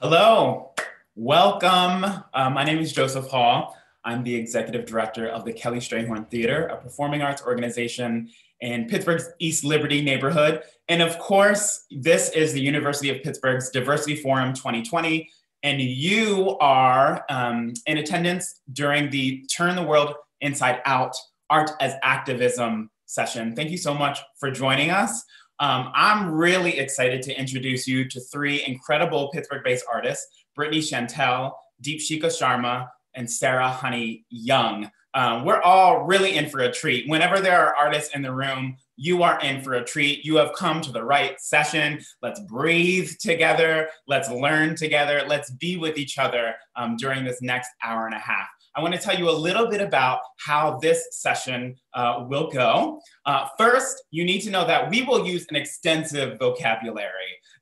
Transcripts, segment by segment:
Hello, welcome. Uh, my name is Joseph Hall. I'm the executive director of the Kelly Strayhorn Theater, a performing arts organization in Pittsburgh's East Liberty neighborhood. And of course, this is the University of Pittsburgh's Diversity Forum 2020. And you are um, in attendance during the Turn the World Inside Out Art as Activism session. Thank you so much for joining us. Um, I'm really excited to introduce you to three incredible Pittsburgh-based artists, Brittney Chantele, Deep Deepshika Sharma, and Sarah Huny Young. Um, we're all really in for a treat. Whenever there are artists in the room, you are in for a treat. You have come to the right session. Let's breathe together. Let's learn together. Let's be with each other um, during this next hour and a half. I want to tell you a little bit about how this session uh, will go. Uh, first, you need to know that we will use an extensive vocabulary.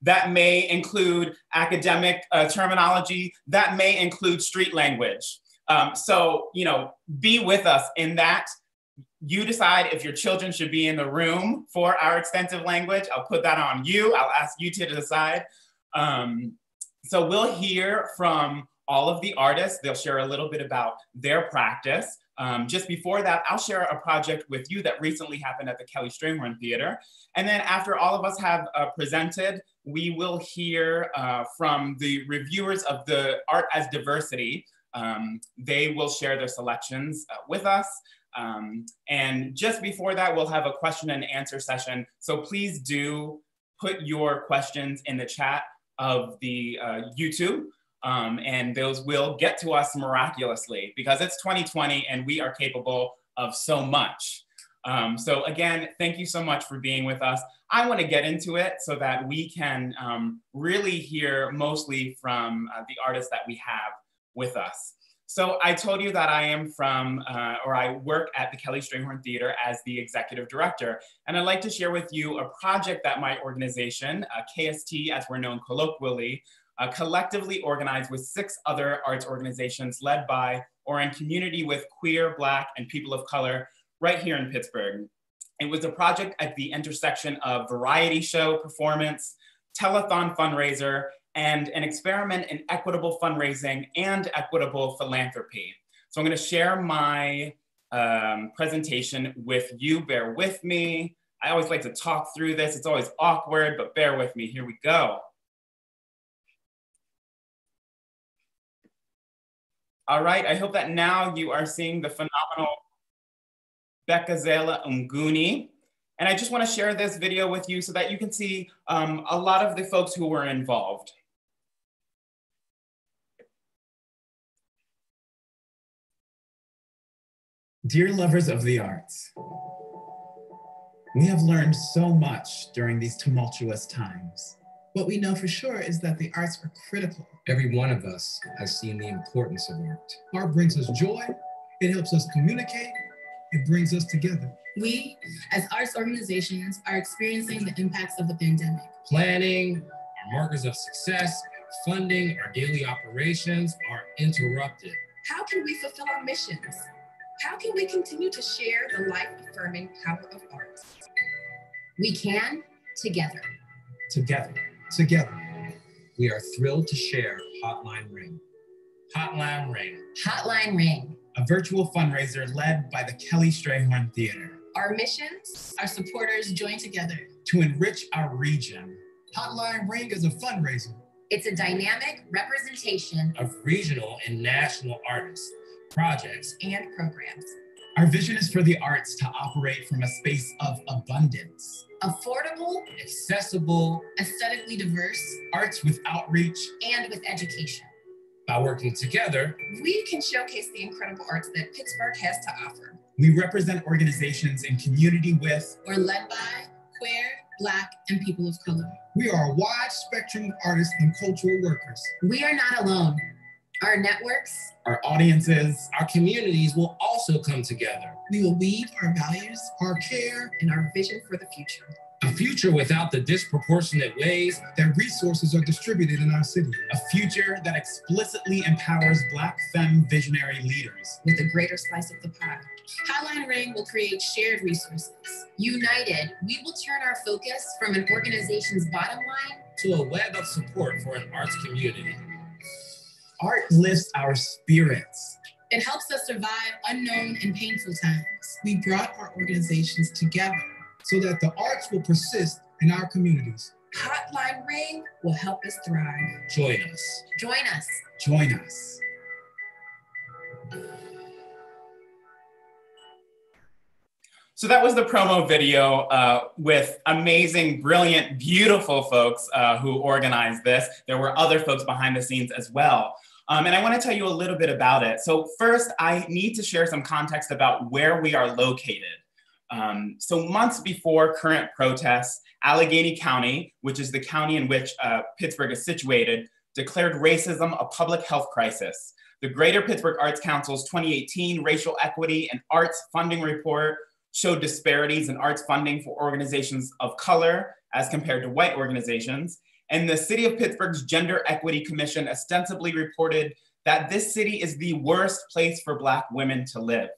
That may include academic uh, terminology, that may include street language. Um, so, you know, be with us in that. You decide if your children should be in the room for our extensive language. I'll put that on you. I'll ask you to decide. Um, so we'll hear from all of the artists. They'll share a little bit about their practice. Um, just before that, I'll share a project with you that recently happened at the Kelly Strayhorn Theater. And then after all of us have uh, presented, we will hear uh, from the reviewers of the Art as Diversity. Um, they will share their selections uh, with us. Um, and just before that, we'll have a question and answer session. So please do put your questions in the chat of the uh, YouTube. Um, and those will get to us miraculously because it's 2020 and we are capable of so much. Um, so again, thank you so much for being with us. I want to get into it so that we can um, really hear mostly from uh, the artists that we have with us. So I told you that I am from, uh, or I work at the Kelly Strayhorn Theater as the executive director. And I'd like to share with you a project that my organization, uh, KST as we're known colloquially, uh, collectively organized with six other arts organizations led by or in community with queer, black, and people of color right here in Pittsburgh. It was a project at the intersection of variety show performance, telethon fundraiser, and an experiment in equitable fundraising and equitable philanthropy. So I'm gonna share my um, presentation with you, bear with me. I always like to talk through this. It's always awkward, but bear with me, here we go. All right, I hope that now you are seeing the phenomenal Bekezela Umguni. And I just wanna share this video with you so that you can see um, a lot of the folks who were involved. Dear lovers of the arts, we have learned so much during these tumultuous times. What we know for sure is that the arts are critical Every one of us has seen the importance of art. Art brings us joy, it helps us communicate, it brings us together. We, as arts organizations, are experiencing the impacts of the pandemic. Planning, our markers of success, funding, our daily operations are interrupted. How can we fulfill our missions? How can we continue to share the life affirming power of art? We can together. Together. Together we are thrilled to share Hotline Ring. Hotline Ring. Hotline Ring. A virtual fundraiser led by the Kelly Strayhorn Theater. Our missions, our supporters join together to enrich our region. Hotline Ring is a fundraiser. It's a dynamic representation of regional and national artists, projects, and programs. Our vision is for the arts to operate from a space of abundance affordable, accessible, aesthetically diverse, arts with outreach, and with education. By working together, we can showcase the incredible arts that Pittsburgh has to offer. We represent organizations in community with or led by queer, Black, and people of color. We are a wide spectrum of artists and cultural workers. We are not alone. Our networks, our audiences, our communities will also come together. We will weave our values, our care, and our vision for the future. A future without the disproportionate ways that resources are distributed in our city. A future that explicitly empowers Black femme visionary leaders. With a greater slice of the pie. Hotline Ring will create shared resources. United, we will turn our focus from an organization's bottom line to a web of support for an arts community. Art lifts our spirits. It helps us survive unknown and painful times. We brought our organizations together so that the arts will persist in our communities. Hotline Ring will help us thrive. Join us. Join us. Join us. So that was the promo video uh, with amazing, brilliant, beautiful folks uh, who organized this. There were other folks behind the scenes as well. Um, and I want to tell you a little bit about it. So first, I need to share some context about where we are located. Um, so months before current protests, Allegheny County, which is the county in which uh, Pittsburgh is situated, declared racism a public health crisis. The Greater Pittsburgh Arts Council's 2018 Racial Equity and Arts Funding Report showed disparities in arts funding for organizations of color as compared to white organizations. And the City of Pittsburgh's Gender Equity Commission ostensibly reported that this city is the worst place for Black women to live.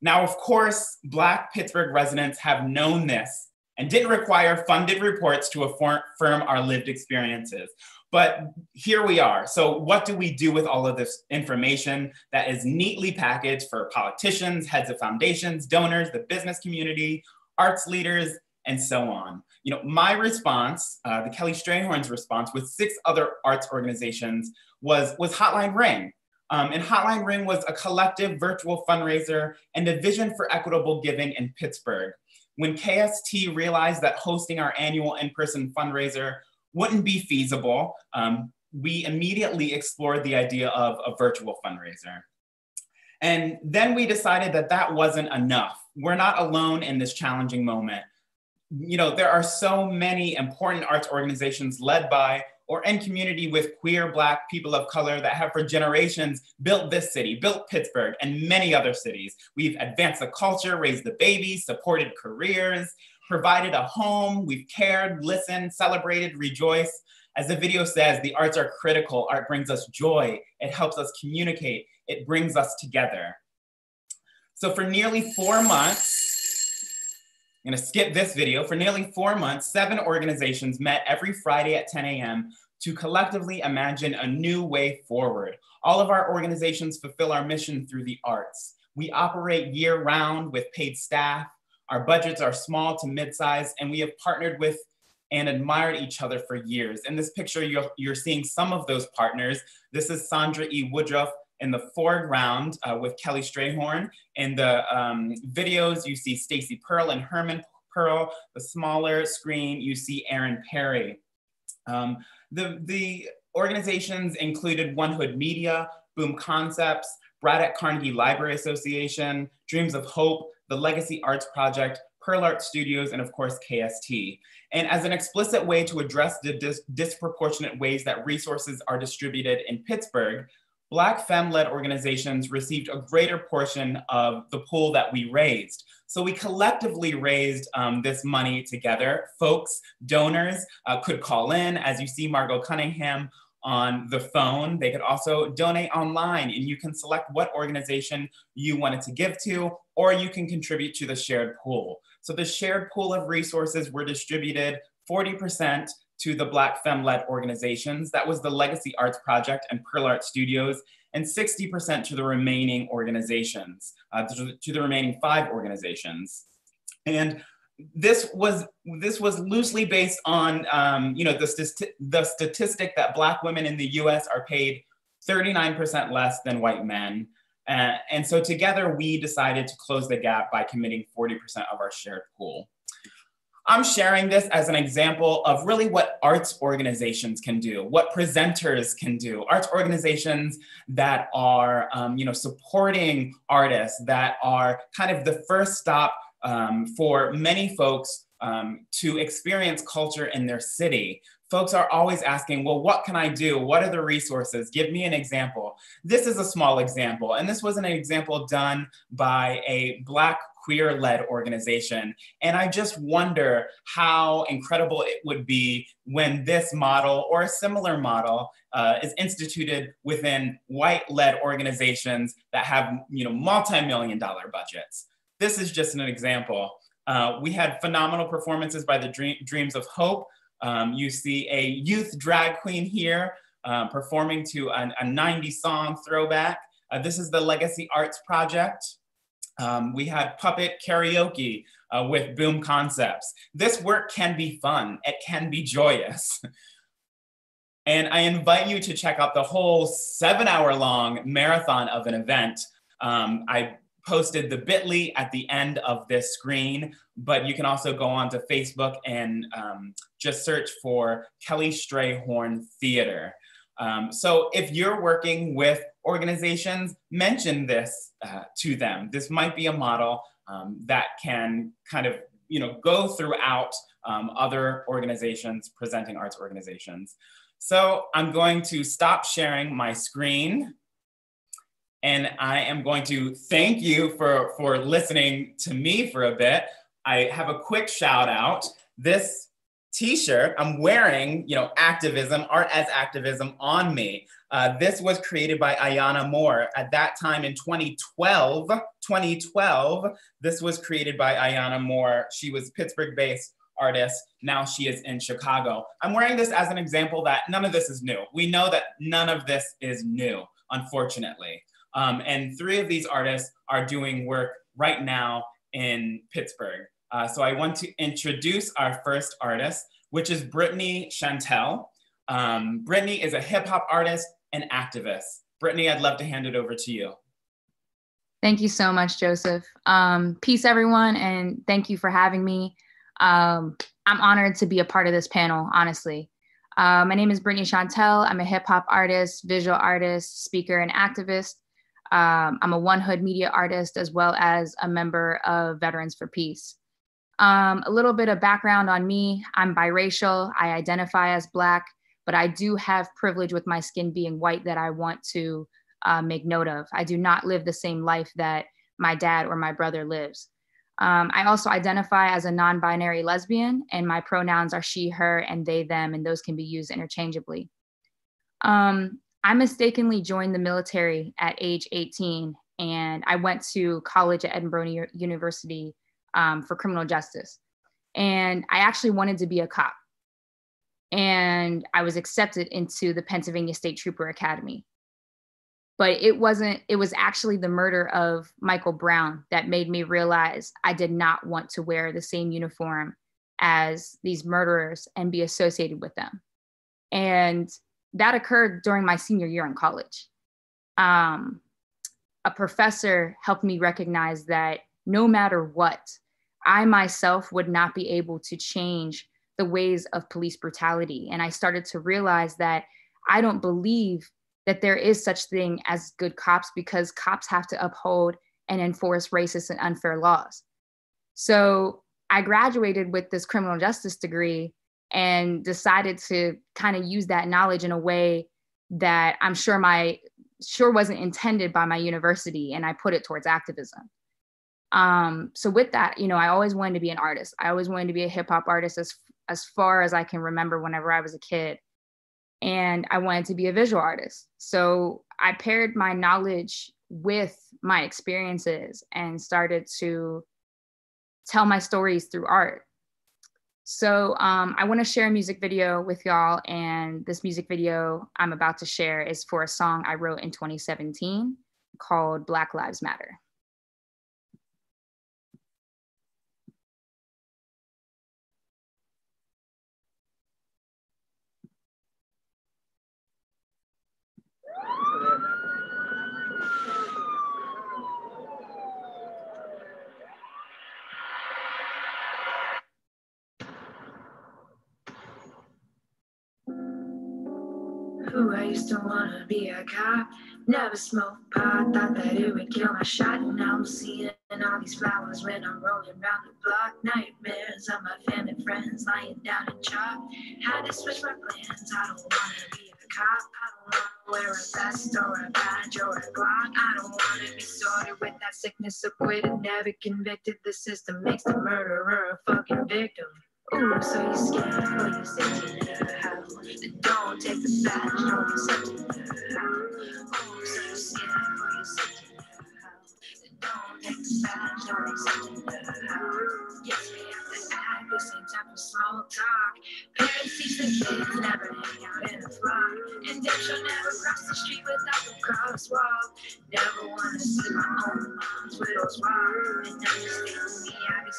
Now, of course, Black Pittsburgh residents have known this and didn't require funded reports to affirm our lived experiences. But here we are. So, what do we do with all of this information that is neatly packaged for politicians, heads of foundations, donors, the business community, arts leaders, and so on? You know, my response, uh, the Kelly Strayhorn's response with six other arts organizations was, was Hotline Ring. Um, and Hotline Ring was a collective virtual fundraiser and a vision for equitable giving in Pittsburgh. When KST realized that hosting our annual in-person fundraiser wouldn't be feasible, um, we immediately explored the idea of a virtual fundraiser. And then we decided that that wasn't enough. We're not alone in this challenging moment. You know, there are so many important arts organizations led by or in community with queer Black people of color that have for generations built this city, built Pittsburgh, and many other cities. We've advanced the culture, raised the babies, supported careers, provided a home, we've cared, listened, celebrated, rejoiced. As the video says, the arts are critical. Art brings us joy. It helps us communicate. It brings us together. So for nearly four months, I'm gonna skip this video. For nearly four months, seven organizations met every Friday at 10 a.m. to collectively imagine a new way forward. All of our organizations fulfill our mission through the arts. We operate year round with paid staff, our budgets are small to mid-size, and we have partnered with and admired each other for years. In this picture, you're, you're seeing some of those partners. This is Sandra E. Woodruff in the foreground uh, with Kelly Strayhorn. In the um, videos, you see Staycee Pearl and Herman Pearl. The smaller screen, you see Aaron Perry. Um, the, the organizations included One Hood Media, Boom Concepts, Braddock Carnegie Library Association, Dreams of Hope, the Legacy Arts Project, Pearl Art Studios, and of course, KST. And as an explicit way to address the dis disproportionate ways that resources are distributed in Pittsburgh, Black femme-led organizations received a greater portion of the pool that we raised. So we collectively raised um, this money together. Folks, donors uh, could call in, as you see Margot Cunningham on the phone. They could also donate online and you can select what organization you wanted to give to, or you can contribute to the shared pool. So the shared pool of resources were distributed 40% to the Black femme-led organizations. That was the Legacy Arts Project and Pearl Art Studios, and 60% to the remaining organizations, uh, to, to the remaining five organizations. And this was this was loosely based on um, you know the, the statistic that black women in the US are paid 39% less than white men. Uh, and so together we decided to close the gap by committing 40% of our shared pool. I'm sharing this as an example of really what arts organizations can do, what presenters can do, arts organizations that are um, you know, supporting artists, that are kind of the first stop um, for many folks um, to experience culture in their city. Folks are always asking, well, what can I do? What are the resources? Give me an example. This is a small example, and this was an example done by a Black queer led organization. And I just wonder how incredible it would be when this model or a similar model uh, is instituted within white led organizations that have you know, multi million dollar budgets. This is just an example. Uh, we had phenomenal performances by the Dream, Dreams of Hope. Um, you see a youth drag queen here uh, performing to a, a 90 song throwback. Uh, this is the Legacy Arts Project. Um, we had puppet karaoke uh, with Boom Concepts. This work can be fun, it can be joyous. and I invite you to check out the whole seven hour long marathon of an event. Um, I posted the bit.ly at the end of this screen, but you can also go on to Facebook and um, just search for Kelly Strayhorn Theater. Um, so if you're working with organizations, mention this uh, to them. This might be a model um, that can kind of you know, go throughout um, other organizations, presenting arts organizations. So I'm going to stop sharing my screen and I am going to thank you for, for listening to me for a bit. I have a quick shout out. This t-shirt i'm wearing you know activism art as activism on me. Uh, this was created by ayana moore. At that time in 2012 2012 this was created by ayana moore. She was pittsburgh based artist. Now she is in chicago. I'm wearing this as an example that none of this is new. We know that none of this is new unfortunately. Um, and three of these artists are doing work right now in pittsburgh uh, so I want to introduce our first artist, which is Brittney Chantele. Um, Brittney is a hip hop artist and activist. Brittney, I'd love to hand it over to you. Thank you so much, Joseph. Um, peace, everyone, and thank you for having me. Um, I'm honored to be a part of this panel, honestly. Uh, my name is Brittney Chantele. I'm a hip hop artist, visual artist, speaker, and activist. Um, I'm a One Hood media artist as well as a member of Veterans for Peace. Um, a little bit of background on me I'm biracial, I identify as Black, but I do have privilege with my skin being white that I want to uh, make note of. I do not live the same life that my dad or my brother lives. Um, I also identify as a non binary lesbian, and my pronouns are she, her, and they, them, and those can be used interchangeably. Um, I mistakenly joined the military at age 18, and I went to college at Edinboro University um, for criminal justice. And I actually wanted to be a cop. And I was accepted into the Pennsylvania State Trooper Academy. But it wasn't, it was actually the murder of Michael Brown that made me realize I did not want to wear the same uniform as these murderers and be associated with them. And that occurred during my senior year in college. Um, a professor helped me recognize that no matter what, I myself would not be able to change the ways of police brutality. And I started to realize that I don't believe that there is such thing as good cops because cops have to uphold and enforce racist and unfair laws. So I graduated with this criminal justice degree and decided to kind of use that knowledge in a way that I'm sure my sure wasn't intended by my university and I put it towards activism. Um, so with that, you know, I always wanted to be an artist. I always wanted to be a hip hop artist as as far as I can remember whenever I was a kid. And I wanted to be a visual artist. So I paired my knowledge with my experiences and started to tell my stories through art. So um, I want to share a music video with y'all, and this music video I'm about to share is for a song I wrote in 2017 called Black Lives Matter. I used to wanna be a cop. Never smoked pot, thought that it would kill my shot. And now I'm seeing all these flowers when I'm rolling around the block. Nightmares of my family friends lying down in chalk. Had to switch my plans. I don't wanna be a cop. I don't wanna wear a vest or a badge or a Glock. I don't wanna be sorted with that sickness acquitted, never convicted. The system makes the murderer a fucking victim. Ooh, so you scared for your safety now. Then don't take the badge, don't accept it. Ooh, so you scared for your safety now. Then don't the. Yes, we have to act the same time small talk. Parents teach the kids never hang out in. And they shall never cross the street without the crosswalk. Never wanna see my own mom's widow's walk. And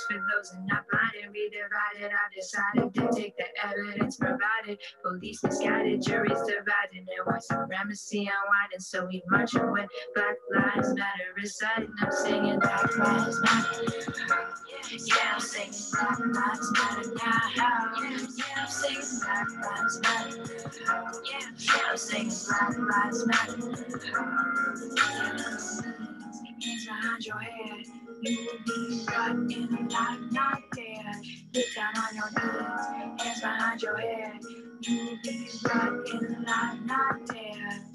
for those and divided. I decided to take the evidence provided. Police misguided, juries divided, and white supremacy unwinding. So we marching when Black Lives Matter reciting. I'm singing Matter now. Yeah, I'm singing Black Lives Matter. Yeah, I'm singing Black Lives Matter. Hands behind your head, you be in a life not dead.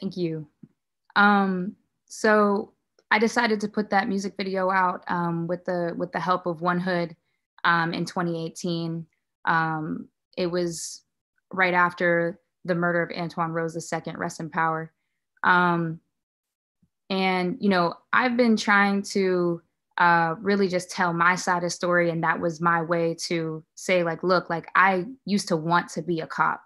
Thank you. Um, so I decided to put that music video out um, with the with the help of One Hood um, in 2018. Um, it was right after the murder of Antwon Rose II, rest in power. Um, and you know, I've been trying to uh, really just tell my side of the story, and that was my way to say, like, look, like I used to want to be a cop,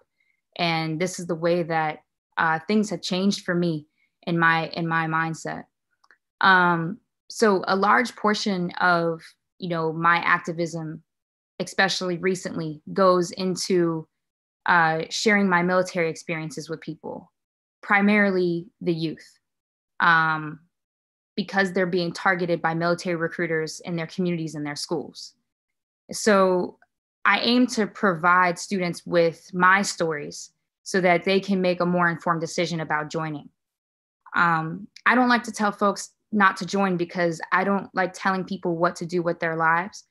and this is the way that uh, things have changed for me in my in my mindset. Um, so a large portion of you know my activism, especially recently, goes into uh, sharing my military experiences with people, primarily the youth, um, because they're being targeted by military recruiters in their communities and their schools. So I aim to provide students with my stories so that they can make a more informed decision about joining. Um, I don't like to tell folks not to join because I don't like telling people what to do with their lives.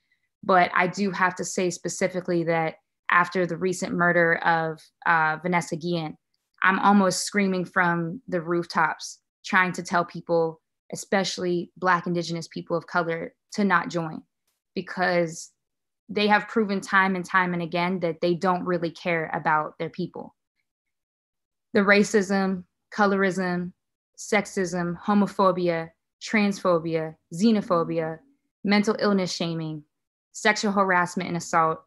But I do have to say specifically that after the recent murder of uh, Vanessa Guillen, I'm almost screaming from the rooftops, trying to tell people, especially Black, Indigenous people of color, to not join because they have proven time and time and again that they don't really care about their people the racism, colorism, sexism, homophobia, transphobia, xenophobia, mental illness shaming, sexual harassment and assault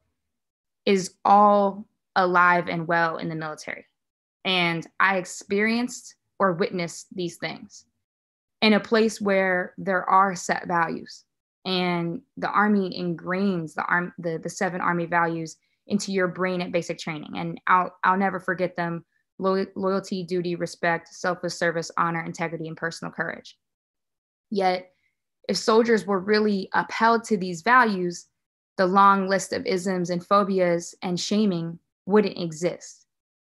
is all alive and well in the military. And I experienced or witnessed these things in a place where there are set values and the army ingrains the arm the, the seven army values into your brain at basic training and I'll I'll never forget them loyalty, duty, respect, selfless service, honor, integrity, and personal courage. Yet, if soldiers were really upheld to these values, the long list of isms and phobias and shaming wouldn't exist.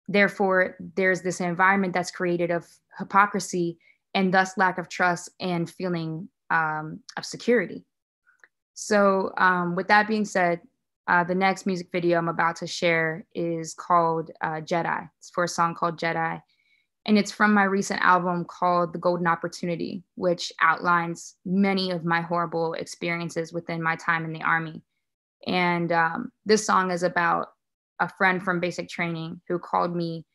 Therefore, there's this environment that's created of hypocrisy and thus lack of trust and feeling um, of security. So, um, with that being said, uh, the next music video I'm about to share is called uh, Jedi. It's for a song called Jedi. And it's from my recent album called The Golden Opportunity, which outlines many of my horrible experiences within my time in the Army. And um, this song is about a friend from basic training who called me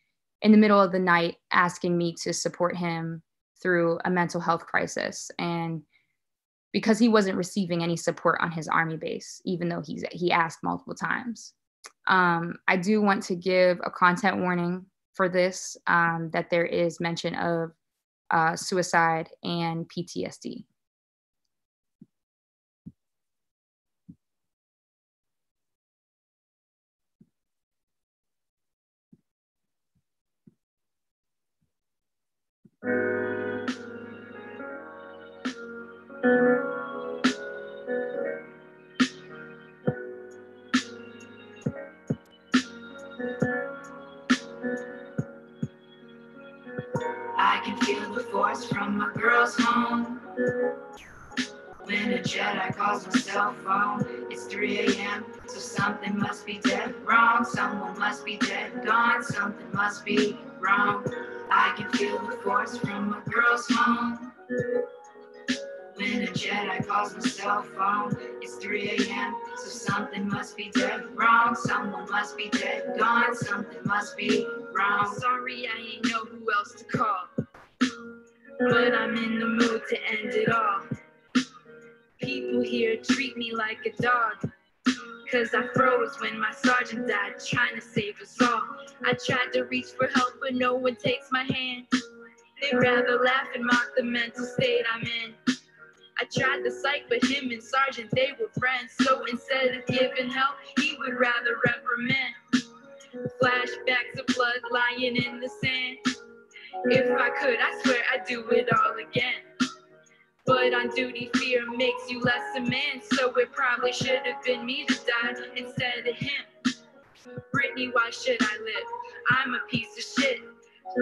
in the middle of the night asking me to support him through a mental health crisis. And because he wasn't receiving any support on his army base, even though he's he asked multiple times. Um, I do want to give a content warning for this um, that there is mention of uh, suicide and PTSD. Must be dead wrong. Someone must be dead gone. Something must be wrong. I can feel the force from my girl's home. When a Jedi calls my cell phone, it's 3 a.m. So something must be dead wrong. Someone must be dead gone. Something must be wrong. Sorry, I ain't know who else to call. But I'm in the mood to end it all. People here treat me like a dog. Cause I froze when my sergeant died, trying to save us all. I tried to reach for help, but no one takes my hand. They'd rather laugh and mock the mental state I'm in. I tried to psych, but him and Sergeant, they were friends. So instead of giving help, he would rather reprimand. Flashbacks of blood lying in the sand. If I could, I swear I'd do it all again. But on duty, fear makes you less a man. So it probably should have been me that died instead of him. Brittney, why should I live? I'm a piece of shit.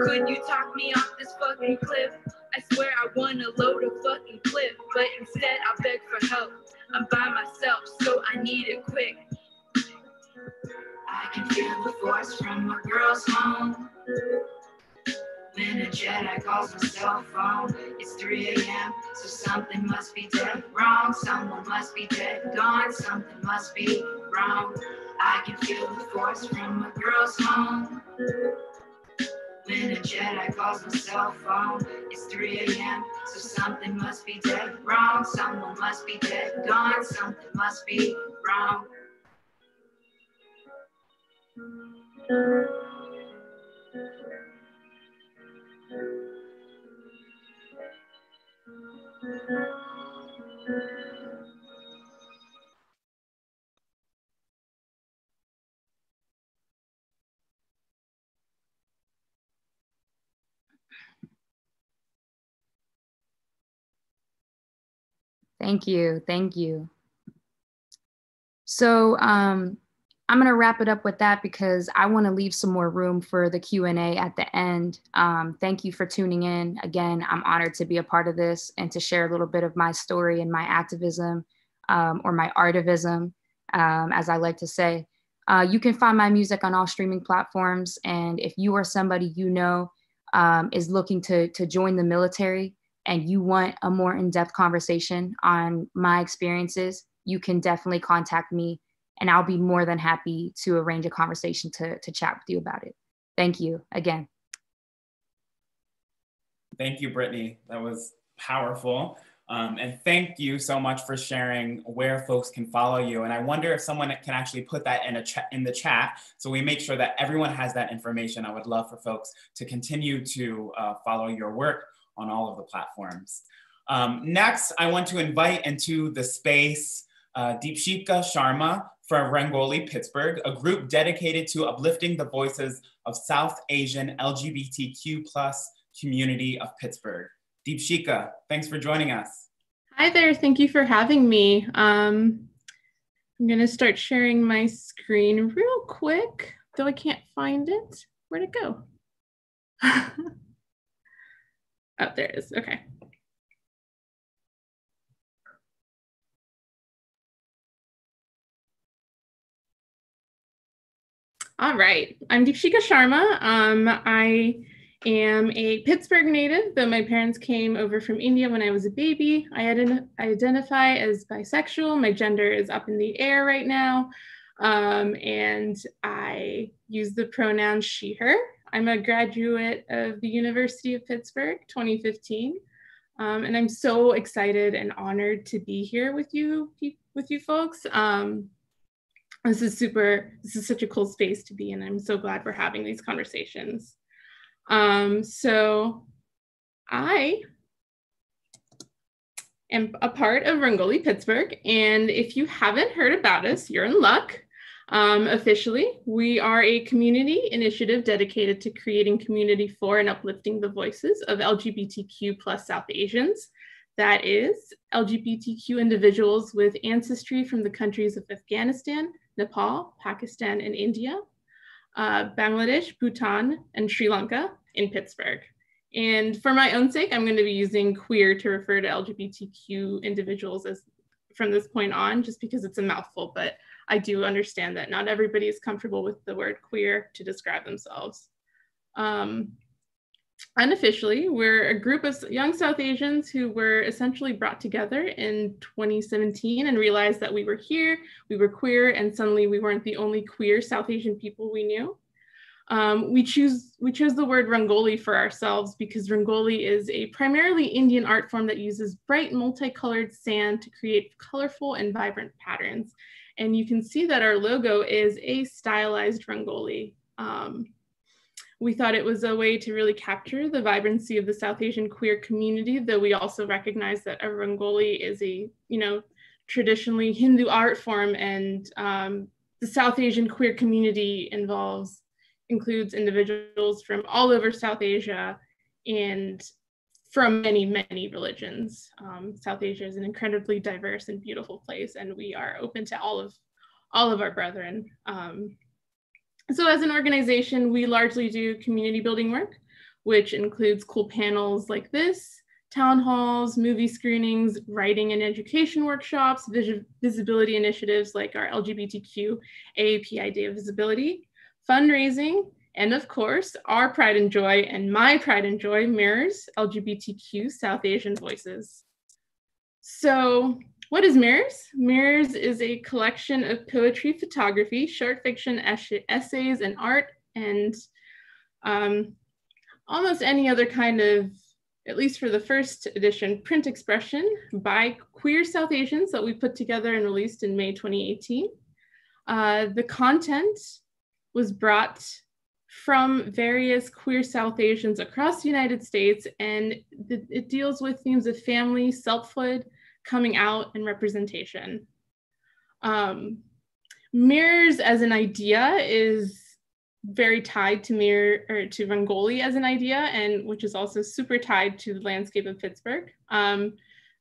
Could you talk me off this fucking cliff? I swear I wanna load a fucking clip, but instead I beg for help. I'm by myself, so I need it quick. I can feel the force from my girl's home. When a Jedi calls my cell phone, it's 3 a.m. So something must be dead wrong. Someone must be dead gone. Something must be wrong. I can feel the force from my girl's home. When a Jedi calls my cell phone, it's 3 a.m. So something must be dead wrong. Someone must be dead gone. Something must be wrong. Thank you. Thank you. So um, I'm going to wrap it up with that because I want to leave some more room for the Q&A at the end. Um, thank you for tuning in. Again, I'm honored to be a part of this and to share a little bit of my story and my activism um, or my artivism, um, as I like to say. Uh, you can find my music on all streaming platforms. And if you are somebody you know um, is looking to, to join the military, and you want a more in-depth conversation on my experiences, you can definitely contact me and I'll be more than happy to arrange a conversation to, to chat with you about it. Thank you again. Thank you, Brittney. That was powerful. Um, and thank you so much for sharing where folks can follow you. And I wonder if someone can actually put that in a chat in the chat so we make sure that everyone has that information. I would love for folks to continue to uh, follow your work on all of the platforms. Um, next, I want to invite into the space uh, Deepshika Sharma from Rangoli, Pittsburgh, a group dedicated to uplifting the voices of South Asian LGBTQ plus community of Pittsburgh. Deepshika, thanks for joining us. Hi there, thank you for having me. Um, I'm gonna start sharing my screen real quick, though I can't find it. Where'd it go? Oh, there it is. Okay. All right. I'm Deepshika Sharma. Um, I am a Pittsburgh native, though my parents came over from India when I was a baby. I, I identify as bisexual. My gender is up in the air right now. Um, and I use the pronoun she, her. I'm a graduate of the University of Pittsburgh 2015. Um, and I'm so excited and honored to be here with you, with you folks. Um, this is super, this is such a cool space to be in. I'm so glad we're having these conversations. Um, so I am a part of Rangoli Pittsburgh. And if you haven't heard about us, you're in luck. Um, officially, we are a community initiative dedicated to creating community for and uplifting the voices of LGBTQ plus South Asians. That is LGBTQ individuals with ancestry from the countries of Afghanistan, Nepal, Pakistan, and India, uh, Bangladesh, Bhutan, and Sri Lanka in Pittsburgh. And for my own sake, I'm going to be using queer to refer to LGBTQ individuals as from this point on, just because it's a mouthful, but I do understand that not everybody is comfortable with the word queer to describe themselves. Um, unofficially, we're a group of young South Asians who were essentially brought together in 2017 and realized that we were here, we were queer, and suddenly we weren't the only queer South Asian people we knew. Um, we choose we chose the word Rangoli for ourselves because Rangoli is a primarily Indian art form that uses bright multicolored sand to create colorful and vibrant patterns. And you can see that our logo is a stylized Rangoli. Um, we thought it was a way to really capture the vibrancy of the South Asian queer community, though we also recognize that a Rangoli is a, you know, traditionally Hindu art form and um, the South Asian queer community involves includes individuals from all over South Asia and from many, many religions. Um, South Asia is an incredibly diverse and beautiful place, and we are open to all of all of our brethren. Um, so as an organization, we largely do community building work, which includes cool panels like this, town halls, movie screenings, writing and education workshops, vis visibility initiatives like our LGBTQ AAPI Day of Visibility, fundraising, and of course, our pride and joy and my pride and joy mirrors LGBTQ South Asian voices. So what is Mirrors? Mirrors is a collection of poetry, photography, short fiction, essays, and art, and um, almost any other kind of, at least for the first edition, print expression by queer South Asians that we put together and released in May 2018. Uh, the content was brought from various queer South Asians across the United States, and it deals with themes of family, selfhood, coming out, and representation. Um, mirrors as an idea is very tied to mirror or to Rangoli as an idea, and which is also super tied to the landscape of Pittsburgh. Um,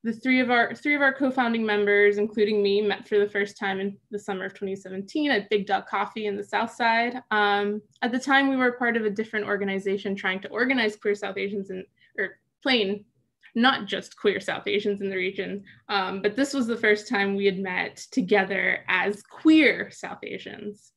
the three of our three of our co-founding members, including me, met for the first time in the summer of 2017 at Big Dog Coffee in the South Side. Um, at the time, we were part of a different organization trying to organize queer South Asians in or plain, not just queer South Asians in the region. Um, but this was the first time we had met together as queer South Asians.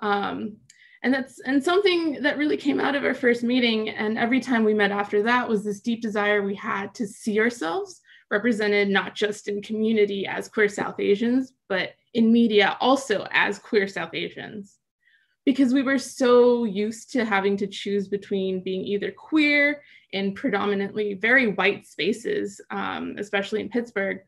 Um, and that's and something that really came out of our first meeting and every time we met after that was this deep desire we had to see ourselves represented not just in community as queer South Asians, but in media also as queer South Asians. Because we were so used to having to choose between being either queer in predominantly very white spaces, um, especially in Pittsburgh,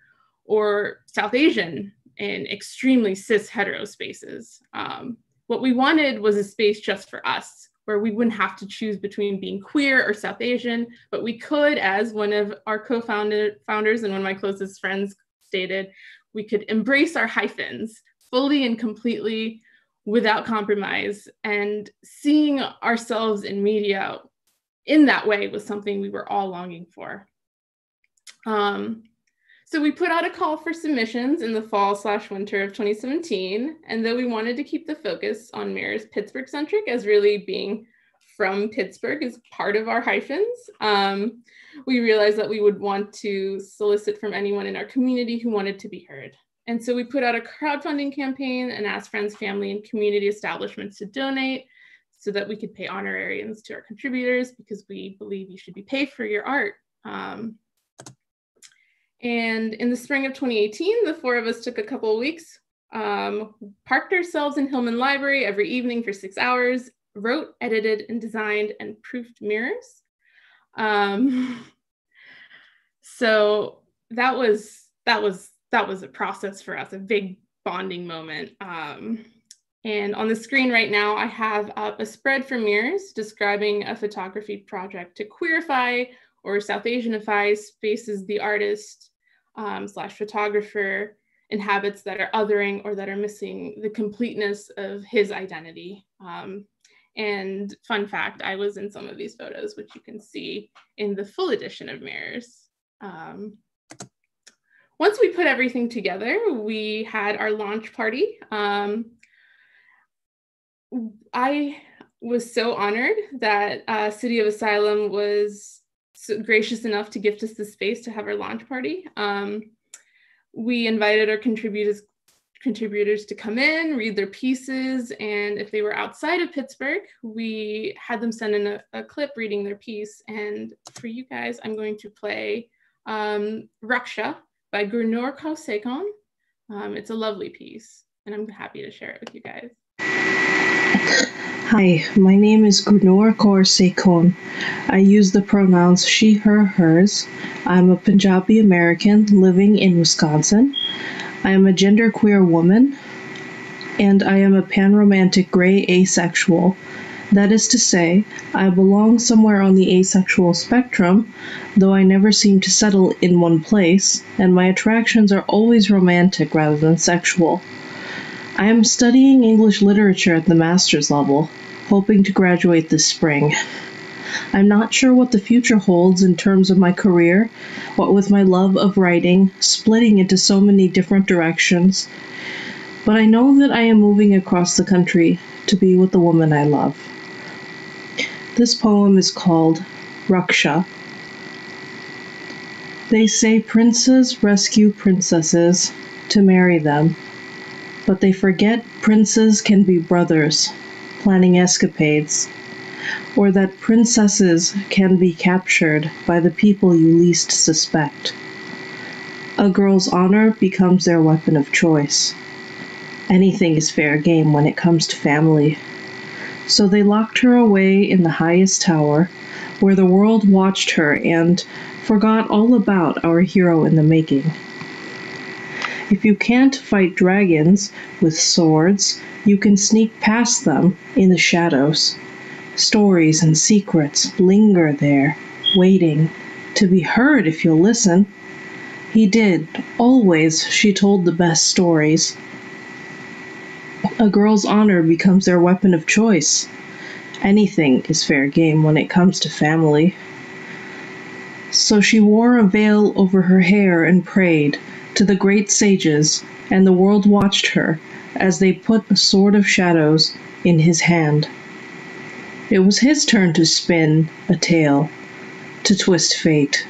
or South Asian in extremely cis hetero spaces. Um, what we wanted was a space just for us where we wouldn't have to choose between being queer or South Asian, but we could, as one of our co-founders and one of my closest friends stated, we could embrace our hyphens fully and completely without compromise. And seeing ourselves in media in that way was something we were all longing for. Um, so we put out a call for submissions in the fall slash winter of 2017. And though we wanted to keep the focus on Mirrors Pittsburgh centric as really being from Pittsburgh is part of our hyphens, um, we realized that we would want to solicit from anyone in our community who wanted to be heard. And so we put out a crowdfunding campaign and asked friends, family, and community establishments to donate so that we could pay honorariums to our contributors because we believe you should be paid for your art. Um, and in the spring of 2018, the four of us took a couple of weeks, um, parked ourselves in Hillman Library every evening for six hours, wrote, edited, and designed and proofed mirrors. Um, so that was that was that was a process for us, a big bonding moment. Um, and on the screen right now, I have up a spread for mirrors describing a photography project to queerify or South Asianify spaces the artist um, slash photographer inhabits that are othering or that are missing the completeness of his identity. Um, and fun fact, I was in some of these photos, which you can see in the full edition of Mirrors. Um, once we put everything together, we had our launch party. Um, I was so honored that uh, City of Asylum was gracious enough to gift us the space to have our launch party. Um, we invited our contributors contributors to come in, read their pieces, and if they were outside of Pittsburgh, we had them send in a, a clip reading their piece. And for you guys, I'm going to play um, Raksha by Gurnor Kausekon. Um, it's a lovely piece, and I'm happy to share it with you guys. Hi, my name is Gunor Kaur Sekon. I use the pronouns she, her, hers. I'm a Punjabi American living in Wisconsin. I am a genderqueer woman, and I am a panromantic gray asexual. That is to say, I belong somewhere on the asexual spectrum, though I never seem to settle in one place, and my attractions are always romantic rather than sexual. I am studying English literature at the master's level, hoping to graduate this spring. I'm not sure what the future holds in terms of my career, what with my love of writing splitting into so many different directions, but I know that I am moving across the country to be with the woman I love. This poem is called Raksha. They say princes rescue princesses to marry them but they forget princes can be brothers, planning escapades, or that princesses can be captured by the people you least suspect. A girl's honor becomes their weapon of choice. Anything is fair game when it comes to family. So they locked her away in the highest tower, where the world watched her and forgot all about our hero in the making. If you can't fight dragons with swords, you can sneak past them in the shadows. Stories and secrets linger there, waiting to be heard if you'll listen. He did. Always she told the best stories. A girl's honor becomes their weapon of choice. Anything is fair game when it comes to family. So she wore a veil over her hair and prayed to the great sages, and the world watched her as they put the sword of shadows in his hand. It was his turn to spin a tale, to twist fate.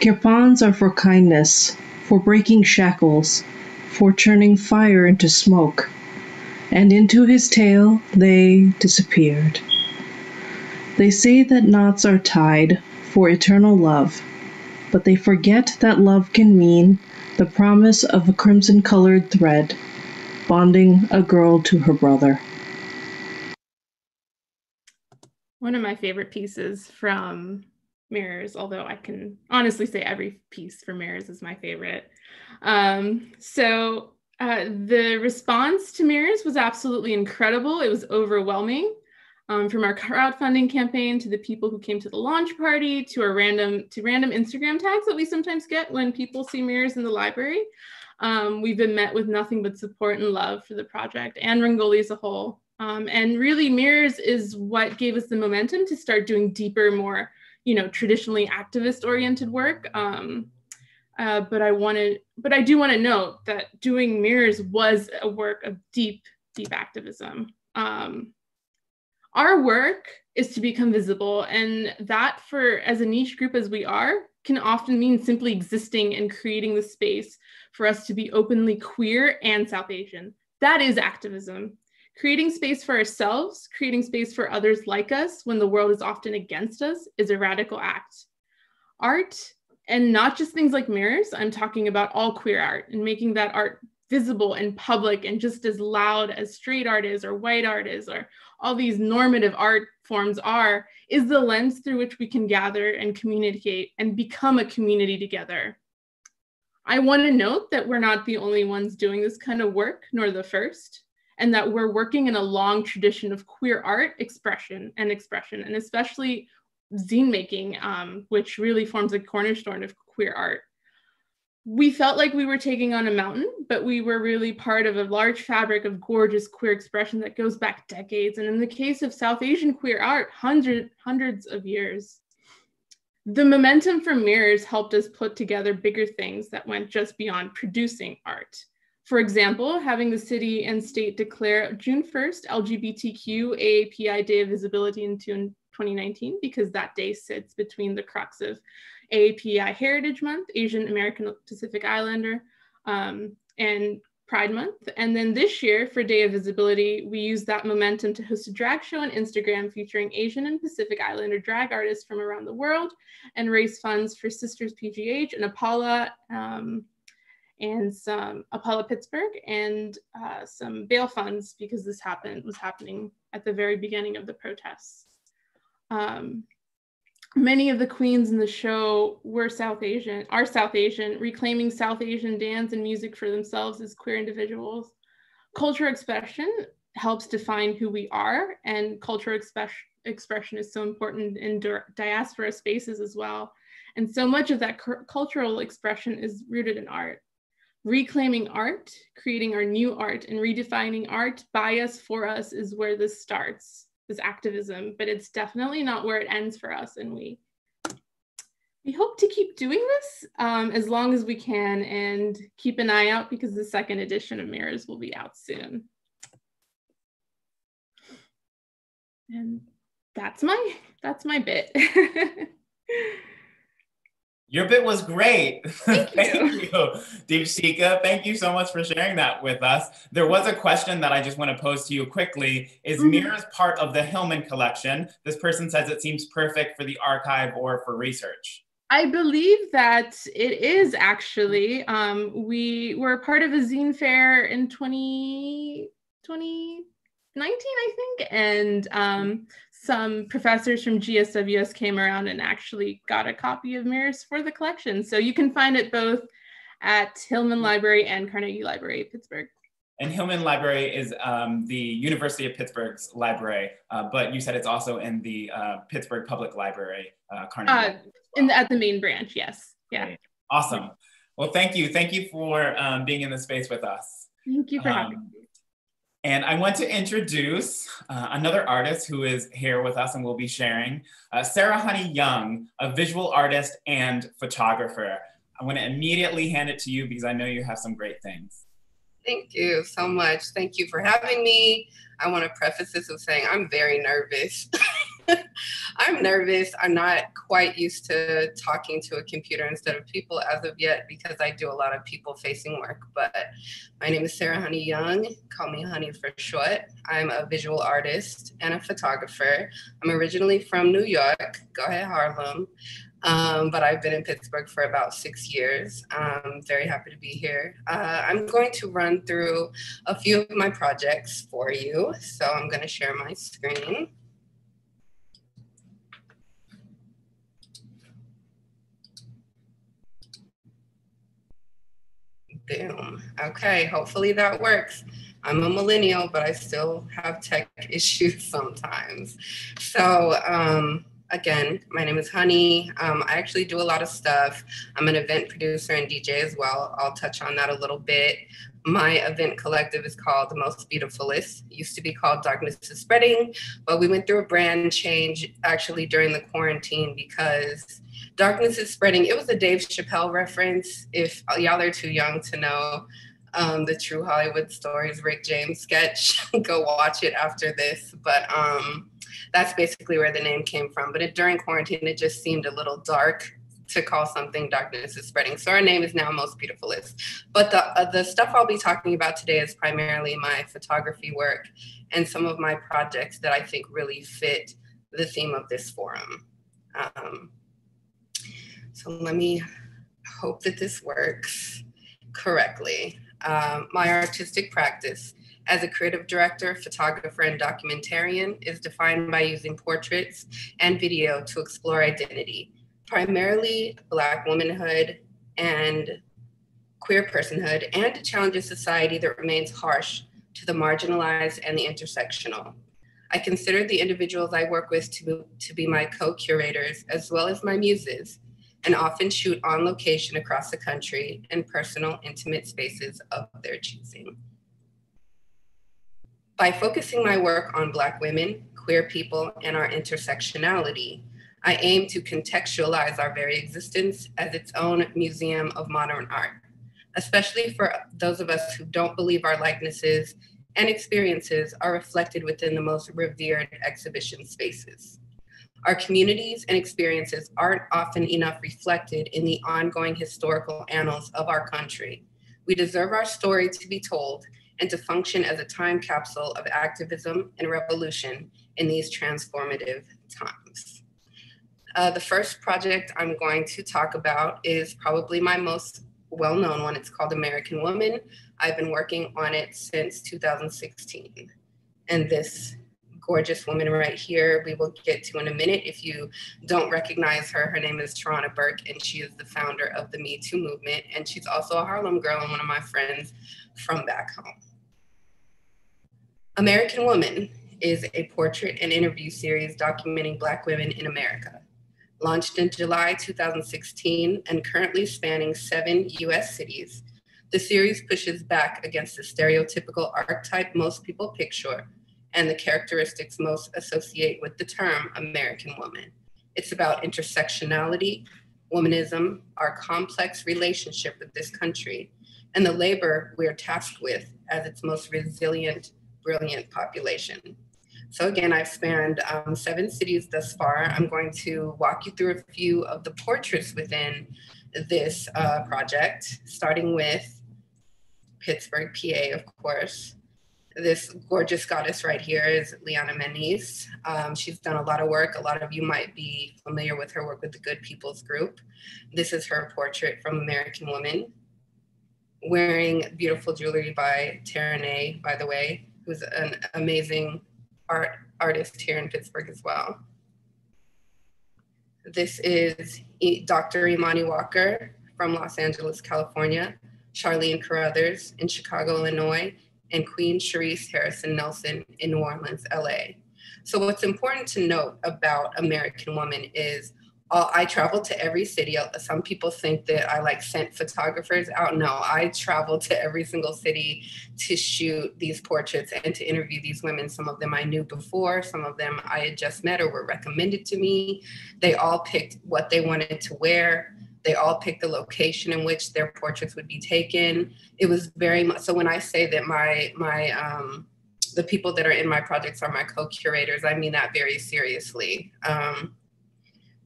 Kirpans are for kindness, for breaking shackles, for turning fire into smoke, and into his tale they disappeared. They say that knots are tied for eternal love but they forget that love can mean the promise of a crimson colored thread bonding a girl to her brother. One of my favorite pieces from Mirrors, although I can honestly say every piece from Mirrors is my favorite. Um, so uh, the response to Mirrors was absolutely incredible. It was overwhelming um, from our crowdfunding campaign to the people who came to the launch party to our random to random Instagram tags that we sometimes get when people see mirrors in the library. Um, we've been met with nothing but support and love for the project and Rangoli as a whole. Um, and really, mirrors is what gave us the momentum to start doing deeper, more you know, traditionally activist-oriented work. Um, uh, but I wanted, but I do want to note that doing mirrors was a work of deep, deep activism. Um, our work is to become visible and that for as a niche group as we are can often mean simply existing and creating the space for us to be openly queer and south asian. That is activism. Creating space for ourselves creating space for others like us when the world is often against us is a radical act. Art and not just things like mirrors i'm talking about all queer art and making that art visible and public and just as loud as straight art is or white art is or all these normative art forms are is the lens through which we can gather and communicate and become a community together. I want to note that we're not the only ones doing this kind of work, nor the first, and that we're working in a long tradition of queer art expression and expression, and especially zine making, um, which really forms a cornerstone of queer art we felt like we were taking on a mountain, but we were really part of a large fabric of gorgeous queer expression that goes back decades. And in the case of South Asian queer art, hundred, hundreds of years. The momentum from Mirrors helped us put together bigger things that went just beyond producing art. For example, having the city and state declare June 1st LGBTQ AAPI Day of Visibility in 2019, because that day sits between the crux of AAPI Heritage Month, Asian American Pacific Islander, um, and Pride Month. And then this year for Day of Visibility, we used that momentum to host a drag show on Instagram featuring Asian and Pacific Islander drag artists from around the world and raise funds for Sisters PGH and Apala um, and some Apala Pittsburgh and uh, some bail funds because this happened was happening at the very beginning of the protests. Um, many of the queens in the show were South Asian, are South Asian, reclaiming South Asian dance and music for themselves as queer individuals. Cultural expression helps define who we are, and cultural express, expression is so important in diaspora spaces as well. And so much of that cultural expression is rooted in art. Reclaiming art, creating our new art, and redefining art by us, for us is where this starts this activism, but it's definitely not where it ends for us. And we we hope to keep doing this um, as long as we can and keep an eye out because the second edition of Mirrors will be out soon. And that's my that's my bit. Your bit was great. Thank you. thank you, Deepshika. Thank you so much for sharing that with us. There was a question that I just want to pose to you quickly. Is mm-hmm. Mirrors part of the Hillman collection? This person says it seems perfect for the archive or for research. I believe that it is actually. Um, we were part of a zine fair in 20, 2019, I think. And um, some professors from GSWS came around and actually got a copy of Mirrors for the collection. So you can find it both at Hillman Library and Carnegie Library, Pittsburgh. And Hillman Library is um, the University of Pittsburgh's library, uh, but you said it's also in the uh, Pittsburgh Public Library, uh, Carnegie. Uh, well. in the, at the main branch, yes. Yeah. Awesome. Well, thank you. Thank you for um, being in the space with us. Thank you for um, having me. And I want to introduce uh, another artist who is here with us and will be sharing, uh, Sarah Huny Young, a visual artist and photographer. I want to immediately hand it to you because I know you have some great things. Thank you so much. Thank you for having me. I want to preface this with saying I'm very nervous. I'm nervous. I'm not quite used to talking to a computer instead of people as of yet because I do a lot of people facing work. But my name is Sarah Huny Young. Call me Huny for short. I'm a visual artist and a photographer. I'm originally from New York. Go ahead, Harlem. Um, but I've been in Pittsburgh for about six years. I'm very happy to be here. Uh, I'm going to run through a few of my projects for you. So I'm going to share my screen. Boom. Okay, hopefully that works. I'm a millennial, but I still have tech issues sometimes. So, um, again, my name is Huny. Um, I actually do a lot of stuff. I'm an event producer and DJ as well. I'll touch on that a little bit. My event collective is called The Most Beautifulest. It used to be called Darkness is Spreading, but we went through a brand change actually during the quarantine because Darkness is Spreading. It was a Dave Chappelle reference. If y'all are too young to know um, the True Hollywood Stories Rick James sketch, go watch it after this. But um, that's basically where the name came from. But it, during quarantine, it just seemed a little dark to call something darkness is spreading. So our name is now Most Beautifulest. But the uh, the stuff I'll be talking about today is primarily my photography work and some of my projects that I think really fit the theme of this forum. Um, so let me hope that this works correctly. Um, my artistic practice as a creative director, photographer, and documentarian is defined by using portraits and video to explore identity, primarily Black womanhood and queer personhood, and to challenge a society that remains harsh to the marginalized and the intersectional. I consider the individuals I work with to, to be my co curators as well as my muses and often shoot on location across the country in personal, intimate spaces of their choosing. By focusing my work on Black women, queer people, and our intersectionality, I aim to contextualize our very existence as its own museum of modern art, especially for those of us who don't believe our likenesses and experiences are reflected within the most revered exhibition spaces. Our communities and experiences aren't often enough reflected in the ongoing historical annals of our country. We deserve our story to be told and to function as a time capsule of activism and revolution in these transformative times. Uh, the first project I'm going to talk about is probably my most well-known one. It's called American Woman. I've been working on it since 2016. And this gorgeous woman right here, we will get to in a minute. If you don't recognize her, her name is Tarana Burke, and she is the founder of the Me Too movement. And she's also a Harlem girl and one of my friends from back home. American Woman is a portrait and interview series documenting Black women in America. Launched in July 2016 and currently spanning seven US cities, the series pushes back against the stereotypical archetype most people picture and the characteristics most associate with the term American woman. It's about intersectionality, womanism, our complex relationship with this country, and the labor we are tasked with as its most resilient brilliant population. So again, I've spanned um, seven cities thus far. I'm going to walk you through a few of the portraits within this uh, project, starting with Pittsburgh, PA, of course. This gorgeous goddess right here is Liana Meniz. Um, she's done a lot of work. A lot of you might be familiar with her work with the Good People's Group. This is her portrait from American Woman, wearing beautiful jewelry by Taranay, by the way who's an amazing art artist here in Pittsburgh as well. This is Dr. Imani Walker from Los Angeles, California, Charlene Carruthers in Chicago, Illinois, and Queen Cherice Harrison Nelson in New Orleans, LA. So what's important to note about American Woman is uh, I travel to every city. Uh, some people think that I like sent photographers out. No, I travel to every single city to shoot these portraits and to interview these women. Some of them I knew before, some of them I had just met or were recommended to me. They all picked what they wanted to wear. They all picked the location in which their portraits would be taken. It was very much so when I say that my my um, the people that are in my projects are my co-curators, I mean that very seriously. Um,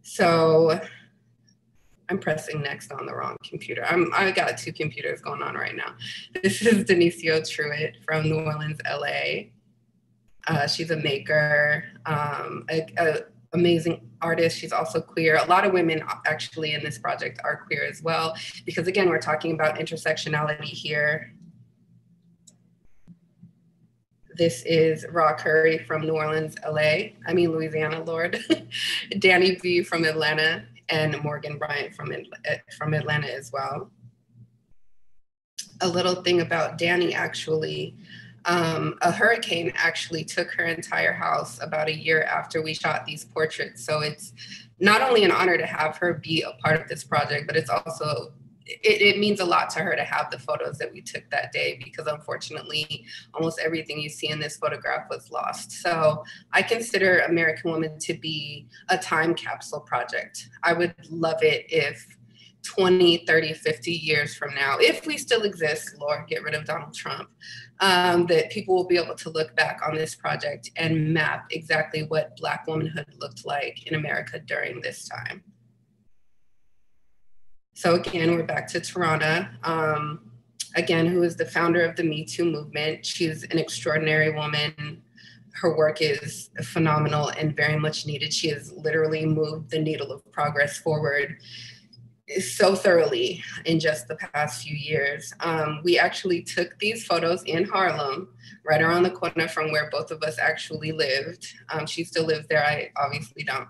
so I'm pressing next on the wrong computer. I'm I got two computers going on right now. This is Denisio Truitt from New Orleans, LA. Uh, she's a maker, um, a, a amazing artist. She's also queer. A lot of women actually in this project are queer as well, because again, we're talking about intersectionality here. This is Raw Curry from New Orleans, LA. I mean, Louisiana, Lord. Danny B from Atlanta and Morgan Bryant from, from Atlanta as well. A little thing about Danny actually, um, a hurricane actually took her entire house about a year after we shot these portraits. So it's not only an honor to have her be a part of this project, but it's also it, it, means a lot to her to have the photos that we took that day because unfortunately almost everything you see in this photograph was lost so i consider american woman to be a time capsule project i would love it if 20 30 50 years from now if we still exist lord get rid of donald trump um, that people will be able to look back on this project and map exactly what black womanhood looked like in america during this time so again, we're back to Tarana, um, again, who is the founder of the Me Too movement. She's an extraordinary woman. Her work is phenomenal and very much needed. She has literally moved the needle of progress forward so thoroughly in just the past few years. Um, we actually took these photos in Harlem, right around the corner from where both of us actually lived. Um, she still lives there, I obviously don't.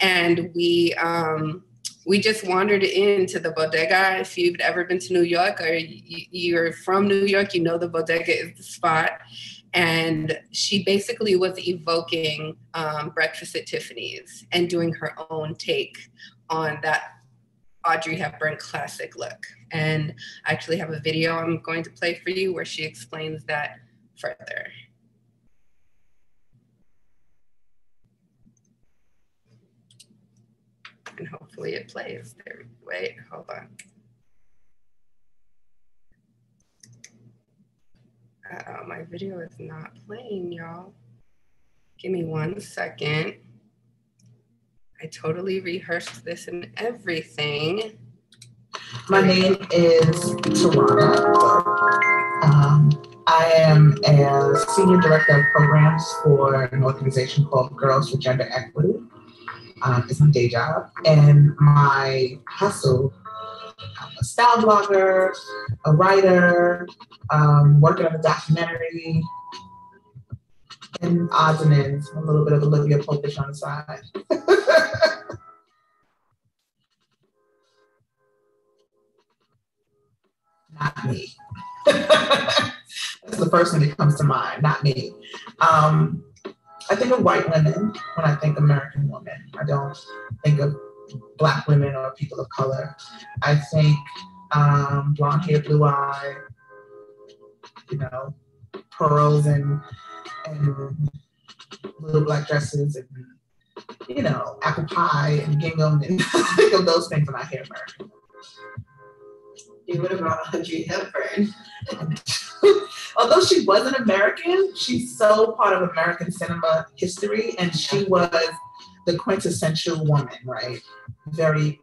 And we um, we just wandered into the bodega. If you've ever been to New York or you're from New York, you know the bodega is the spot. And she basically was evoking um, Breakfast at Tiffany's and doing her own take on that Audrey Hepburn classic look. And I actually have a video I'm going to play for you where she explains that further. and hopefully it plays. There, wait, hold on. Uh, my video is not playing, y'all. Give me one second. I totally rehearsed this and everything. My name is Tarana. Um, I am a senior director of programs for an organization called Girls for Gender Equity. Um, it's my day job. And my hustle, I'm a style blogger, a writer, um, working on a documentary, and odds and ends, a little bit of Olivia Popish on the side. not me. That's the first thing that comes to mind, not me. Um, I think of white women when I think American women. I don't think of black women or people of color. I think um, blonde hair, blue eye, you know, pearls and and little black dresses and you know, apple pie and gingham and of those things when I hear American. You would have brought Audrey Hepburn. Although she wasn't American, she's so part of American cinema history, and she was the quintessential woman, right? Very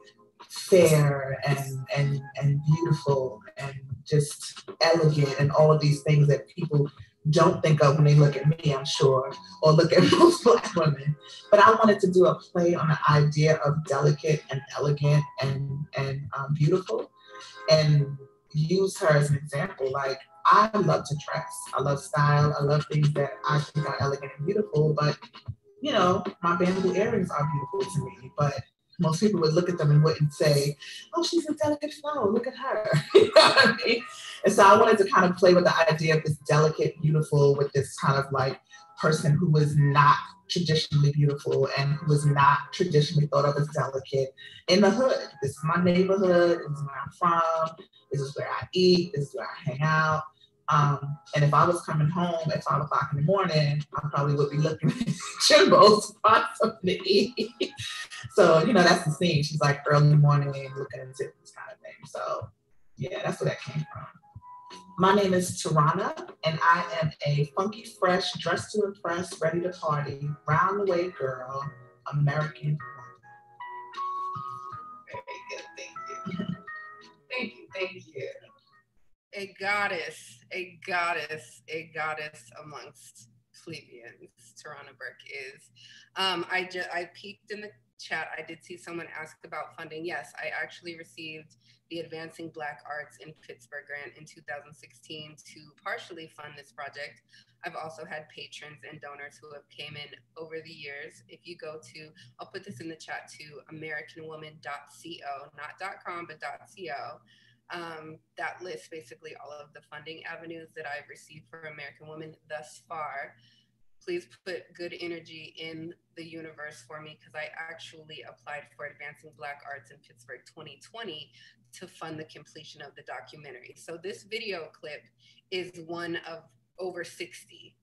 fair and and and beautiful and just elegant and all of these things that people don't think of when they look at me, I'm sure, or look at most black women. But I wanted to do a play on the idea of delicate and elegant and and um, beautiful, and use her as an example. Like I love to dress, I love style, I love things that I think are elegant and beautiful. But you know, my bamboo earrings are beautiful to me, but most people would look at them and wouldn't say, "Oh, she's a delicate flower. Look at her." you know I mean? And so I wanted to kind of play with the idea of this delicate, beautiful, with this kind of like person who was not traditionally beautiful and who was not traditionally thought of as delicate in the hood. This is my neighborhood. This is where I'm from. This is where I eat. This is where I hang out. Um, and if I was coming home at five o'clock in the morning, I probably would be looking at Jimbo's to something to eat. so, you know, that's the scene. She's like early morning looking at this kind of thing. So, yeah, that's where that came from. My name is Tarana, and I am a funky, fresh, dressed to impress, ready to party, round the way girl, American A goddess, a goddess, a goddess amongst plebeians, Tarana Burke is. Um, I just I peeked in the chat. I did see someone ask about funding. Yes, I actually received the Advancing Black Arts in Pittsburgh grant in 2016 to partially fund this project. I've also had patrons and donors who have came in over the years. If you go to, I'll put this in the chat to americanwoman.co, not .com, but .co. Um, that lists basically all of the funding avenues that I've received for American Woman thus far. Please put good energy in the universe for me because I actually applied for Advancing Black Arts in Pittsburgh 2020 to fund the completion of the documentary. So this video clip is one of over 60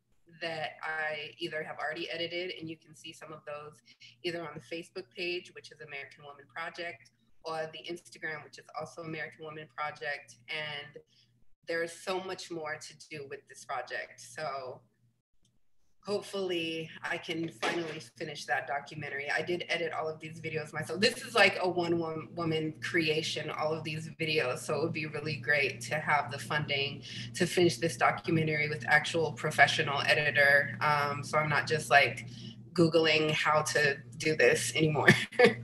that I either have already edited, and you can see some of those either on the Facebook page, which is American Woman Project, the Instagram, which is also American Woman Project. And there is so much more to do with this project. So hopefully I can finally finish that documentary. I did edit all of these videos myself. This is like a one woman creation, all of these videos. So it would be really great to have the funding to finish this documentary with actual professional editor. Um, so I'm not just like Googling how to do this anymore.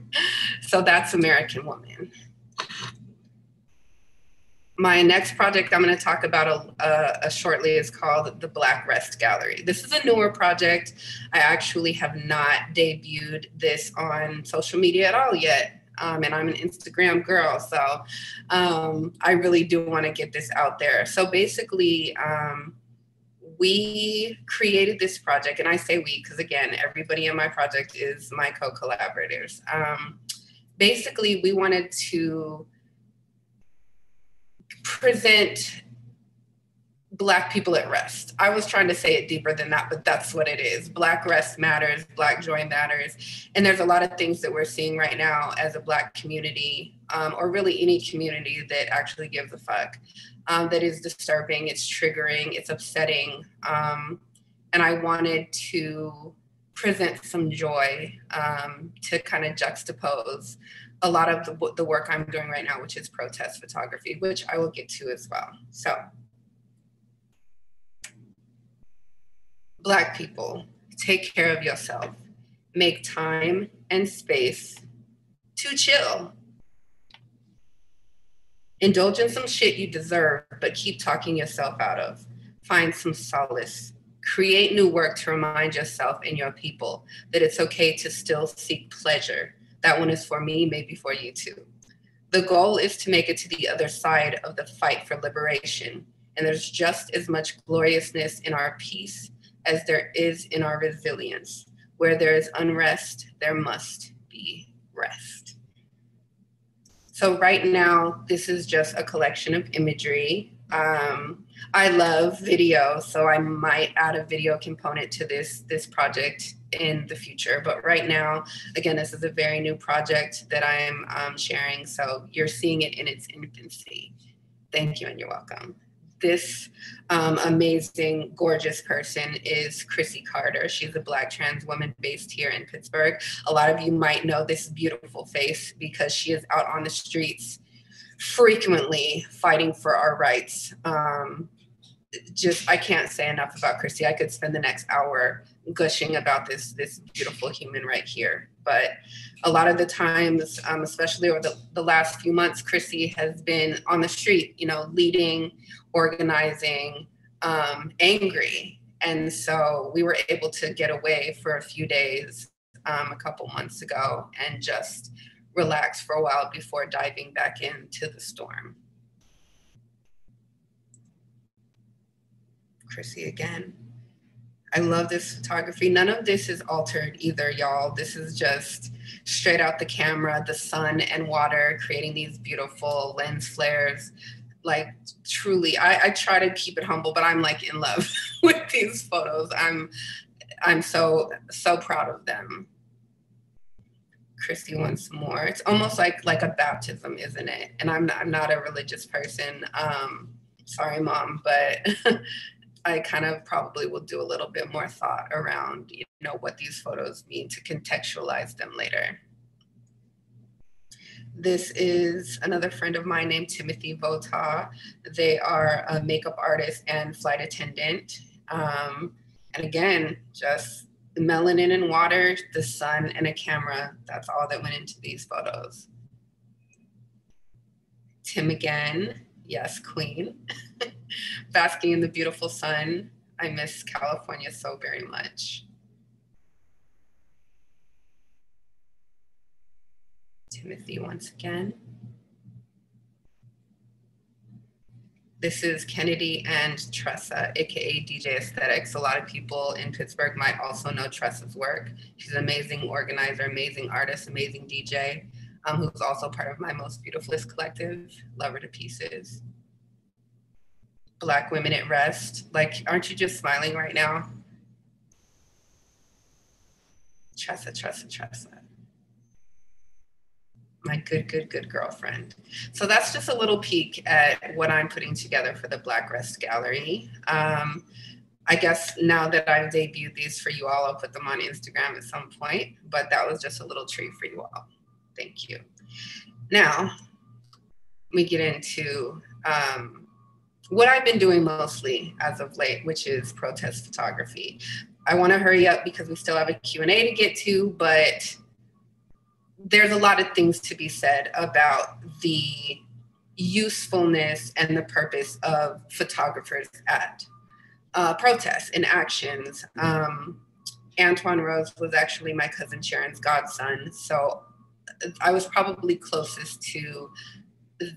so that's American Woman my next project I'm going to talk about a, a, a, shortly is called the Black Rest Gallery. This is a newer project. I actually have not debuted this on social media at all yet. Um, and I'm an Instagram girl, so um, I really do want to get this out there. So basically, um, we created this project, and I say we because again, everybody in my project is my co-collaborators. Um, basically, we wanted to present Black people at rest. I was trying to say it deeper than that, but that's what it is. Black rest matters, Black joy matters. And there's a lot of things that we're seeing right now as a Black community, um, or really any community that actually gives a fuck, um, that is disturbing, it's triggering, it's upsetting. Um, and I wanted to present some joy um, to kind of juxtapose a lot of the, the work I'm doing right now, which is protest photography, which I will get to as well. So, Black people, take care of yourself. Make time and space to chill. Indulge in some shit you deserve, but keep talking yourself out of. Find some solace Create new work to remind yourself and your people that it's okay to still seek pleasure. That one is for me, maybe for you too. The goal is to make it to the other side of the fight for liberation. And there's just as much gloriousness in our peace as there is in our resilience. Where there is unrest, there must be rest. So, right now, this is just a collection of imagery. Um, I love video, so I might add a video component to this this project in the future. But right now, again, this is a very new project that I'm um, sharing, so you're seeing it in its infancy. Thank you, and you're welcome. This um, amazing, gorgeous person is Chrissy Carter. She's a Black trans woman based here in Pittsburgh. A lot of you might know this beautiful face because she is out on the streets frequently fighting for our rights. Um, just I can't say enough about Chrissy. I could spend the next hour gushing about this this beautiful human right here. But a lot of the times, um, especially over the, the last few months, Chrissy has been on the street, you know, leading, organizing, um, angry. And so we were able to get away for a few days um, a couple months ago and just relax for a while before diving back into the storm. Chrissy again. I love this photography. None of this is altered either, y'all. This is just straight out the camera, the sun and water creating these beautiful lens flares. Like truly, I, I try to keep it humble, but I'm like in love with these photos. I'm I'm so so proud of them. Chrissy once more. It's almost like like a baptism, isn't it? And I'm not, I'm not a religious person. Um, sorry, mom, but I kind of probably will do a little bit more thought around, you know, what these photos mean to contextualize them later. This is another friend of mine named Timothy Vota. They are a makeup artist and flight attendant. Um, and again, just melanin and water, the sun and a camera. That's all that went into these photos. Tim again, yes, queen. basking in the beautiful sun. I miss California so very much. Timothy once again. This is Kennedy and Tressa, aka DJ Aesthetics. A lot of people in Pittsburgh might also know Tressa's work. She's an amazing organizer, amazing artist, amazing DJ, um, who's also part of my Most Beautifulest collective, Lover to Pieces. Black women at rest. Like, aren't you just smiling right now? Tressa, Tressa, Tressa. My good, good, good girlfriend. So that's just a little peek at what I'm putting together for the Black Rest Gallery. Um, I guess now that I've debuted these for you all, I'll put them on Instagram at some point, but that was just a little treat for you all. Thank you. Now, we get into um, what I've been doing mostly as of late, which is protest photography. I want to hurry up because we still have a Q&A to get to, but there's a lot of things to be said about the usefulness and the purpose of photographers at uh, protests and actions. Um, Antwon Rose was actually my cousin Sharon's godson, so I was probably closest to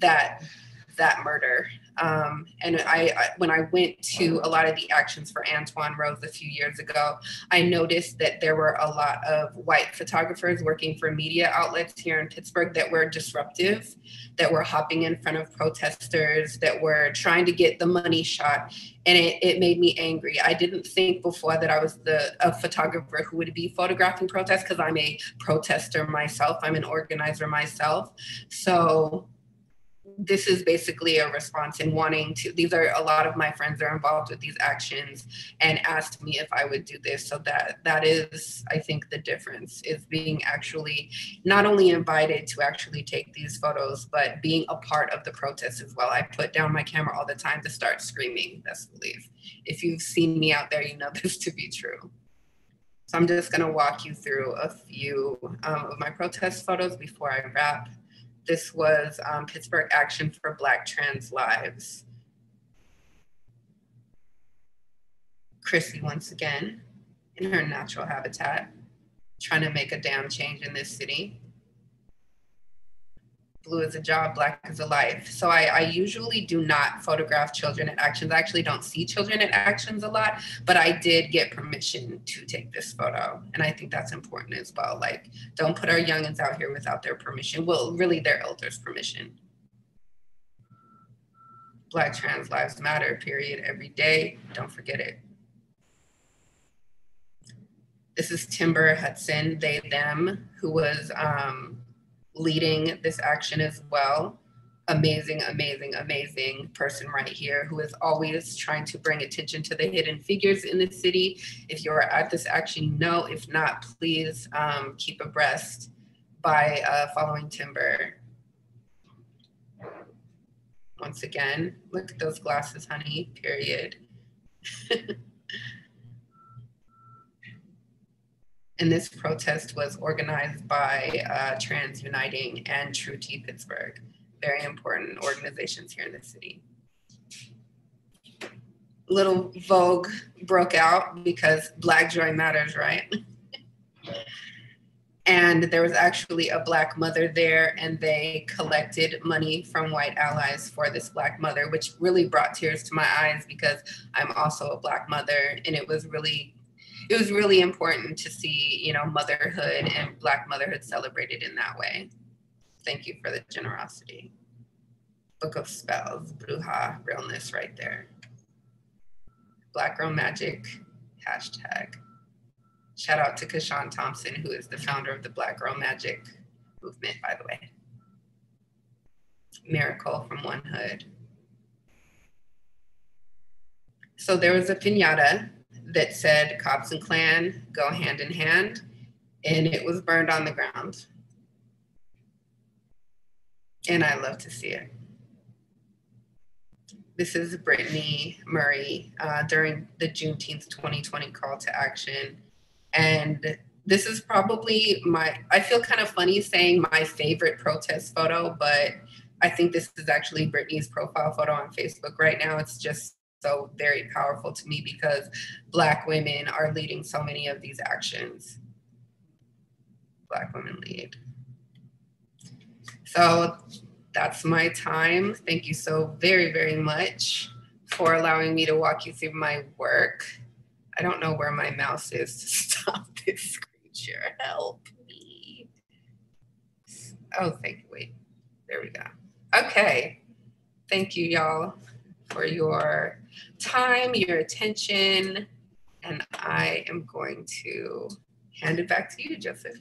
that that murder. Um, and I, I, when I went to a lot of the actions for Antwon Rose a few years ago, I noticed that there were a lot of white photographers working for media outlets here in Pittsburgh that were disruptive, that were hopping in front of protesters, that were trying to get the money shot. And it, it made me angry. I didn't think before that I was the a photographer who would be photographing protests because I'm a protester myself. I'm an organizer myself. So this is basically a response in wanting to these are a lot of my friends are involved with these actions and asked me if i would do this. So that that is i think the difference is being actually not only invited to actually take these photos but being a part of the protest as well. I put down my camera all the time to start screaming best believe. If you've seen me out there you know this to be true. So i'm just going to walk you through a few um, of my protest photos before i wrap this was um, Pittsburgh Action for Black Trans Lives. Chrissy, once again, in her natural habitat, trying to make a damn change in this city blue is a job, black is a life. So I, I, usually do not photograph children at actions. I actually don't see children at actions a lot, but I did get permission to take this photo. And I think that's important as well. Like, don't put our youngins out here without their permission. Well, really their elders' permission. Black trans lives matter, period, every day. Don't forget it. This is Timber Hudson, they, them, who was um, leading this action as well. Amazing, amazing, amazing person right here who is always trying to bring attention to the hidden figures in the city. If you're at this action, know. If not, please um, keep abreast by uh, following Timber. Once again, look at those glasses, honey, period. And this protest was organized by uh, Trans Uniting and True T Pittsburgh, very important organizations here in the city. Little Vogue broke out because Black Joy matters, right? and there was actually a Black mother there, and they collected money from white allies for this Black mother, which really brought tears to my eyes because I'm also a Black mother, and it was really it was really important to see, you know, motherhood and Black motherhood celebrated in that way. Thank you for the generosity. Book of Spells, Bruja, realness right there. Black Girl Magic, hashtag. Shout out to CaShawn Thompson, who is the founder of the Black Girl Magic movement, by the way. Miracle from One Hood. So there was a pinata that said cops and Klan go hand in hand, and it was burned on the ground. And I love to see it. This is Brittany Murray uh, during the Juneteenth 2020 call to action. And this is probably my, I feel kind of funny saying my favorite protest photo, but I think this is actually Brittany's profile photo on Facebook right now. It's just so very powerful to me because Black women are leading so many of these actions. Black women lead. So that's my time. Thank you so very, very much for allowing me to walk you through my work. I don't know where my mouse is to stop this share. Help me. Oh, thank you. Wait, there we go. Okay. Thank you, y'all, for your time, your attention, and I am going to hand it back to you, Joseph.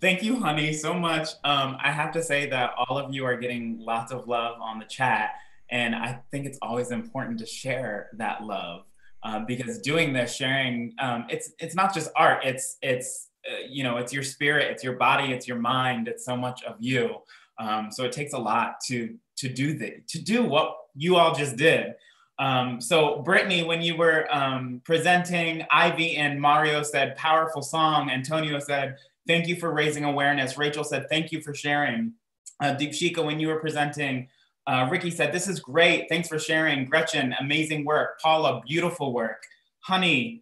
Thank you, Huny, so much. Um, I have to say that all of you are getting lots of love on the chat, and I think it's always important to share that love uh, because doing this, sharing, um, it's it's not just art. It's it's uh, you know, it's your spirit, it's your body, it's your mind, it's so much of you. Um, so it takes a lot to to do the to do what you all just did. Um, so Brittney, when you were um, presenting, Ivy and Mario said, powerful song. Antonio said, thank you for raising awareness. Rachel said, thank you for sharing. Uh, Deepshika, when you were presenting, uh, Ricky said, this is great. Thanks for sharing. Gretchen, amazing work. Paula, beautiful work. Huny,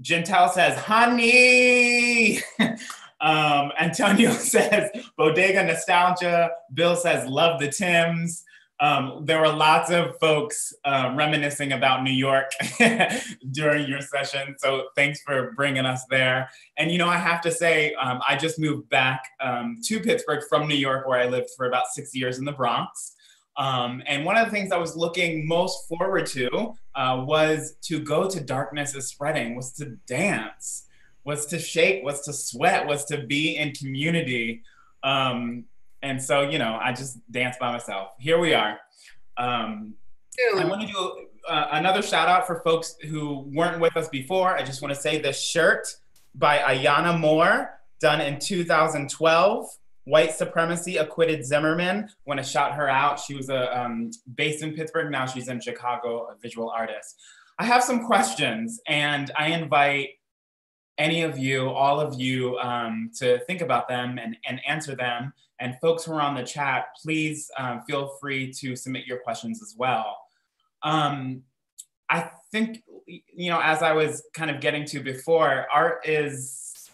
Gentel says, honey. um, Antonio says, bodega nostalgia. Bill says, love the Tims. Um, there were lots of folks uh, reminiscing about New York during your session. So thanks for bringing us there. And, you know, I have to say, um, I just moved back um, to Pittsburgh from New York, where I lived for about six years in the Bronx. Um, and one of the things I was looking most forward to uh, was to go to Darkness is Spreading, was to dance, was to shake, was to sweat, was to be in community. Um, and so, you know, I just danced by myself. Here we are. Um, I want to do uh, another shout out for folks who weren't with us before. I just want to say the shirt by Ayana Moore, done in 2012 white supremacy acquitted Zimmerman when it shout her out. She was a, um, based in Pittsburgh. Now she's in Chicago, a visual artist. I have some questions, and I invite any of you, all of you, um, to think about them and, and answer them. And folks who are on the chat, please um, feel free to submit your questions as well. Um, I think, you know, as I was kind of getting to before, art is,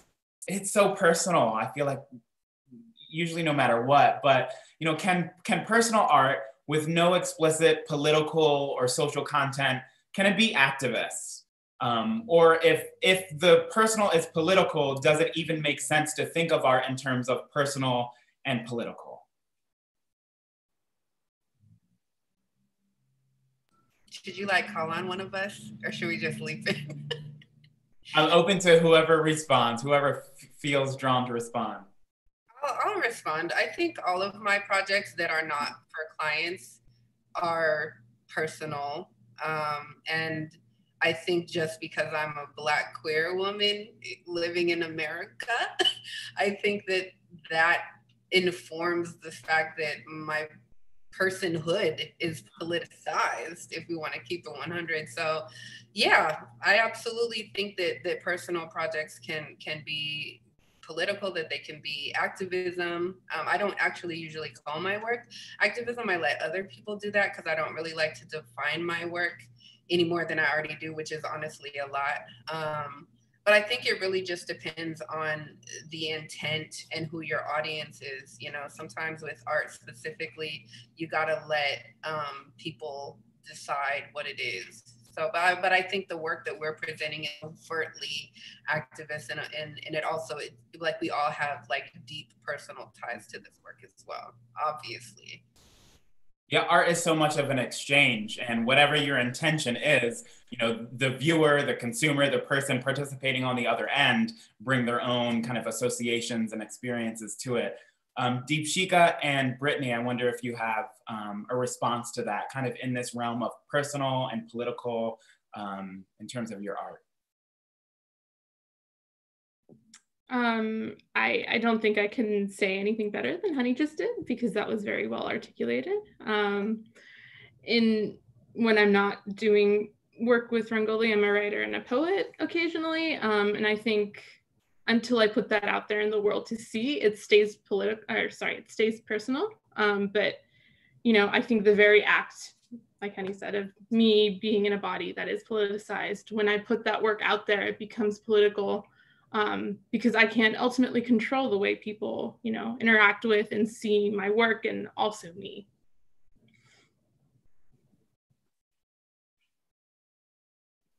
it's so personal. I feel like usually no matter what, but you know, can can personal art with no explicit political or social content, can it be activist? Um, or if if the personal is political, does it even make sense to think of art in terms of personal and political? Should you like call on one of us, or should we just leave it? I'm open to whoever responds, whoever feels drawn to respond. I'll, I'll respond. I think all of my projects that are not for clients are personal. Um, and I think just because I'm a Black queer woman living in America, I think that that informs the fact that my personhood is politicized if we want to keep it 100 so yeah i absolutely think that that personal projects can can be political, that they can be activism. Um, I don't actually usually call my work activism. I let other people do that because I don't really like to define my work any more than I already do, which is honestly a lot. Um, but I think it really just depends on the intent and who your audience is. You know, sometimes with art specifically, you got to let um, people decide what it is so, but I, but I think the work that we're presenting is overtly activist, and, and and it also it, like we all have like deep personal ties to this work as well. Obviously. Yeah, art is so much of an exchange, and whatever your intention is, you know, the viewer, the consumer, the person participating on the other end bring their own kind of associations and experiences to it. Um, Deepshika and Brittney, I wonder if you have um, a response to that, kind of in this realm of personal and political um, in terms of your art. Um, I, I don't think I can say anything better than Huny just did because that was very well articulated. Um, in when I'm not doing work with Rangoli, I'm a writer and a poet occasionally, um, and I think until I put that out there in the world to see, it stays political, or sorry, it stays personal. Um, but, you know, I think the very act, like Huny said, of me being in a body that is politicized, when I put that work out there, it becomes political um, because I can't ultimately control the way people, you know, interact with and see my work and also me.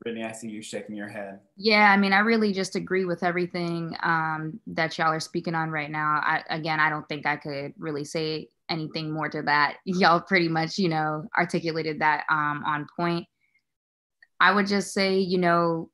Brittney, I see you shaking your head. Yeah, I mean, I really just agree with everything um, that y'all are speaking on right now. I, again, I don't think I could really say anything more to that. Y'all pretty much, you know, articulated that um, on point. I would just say, you know,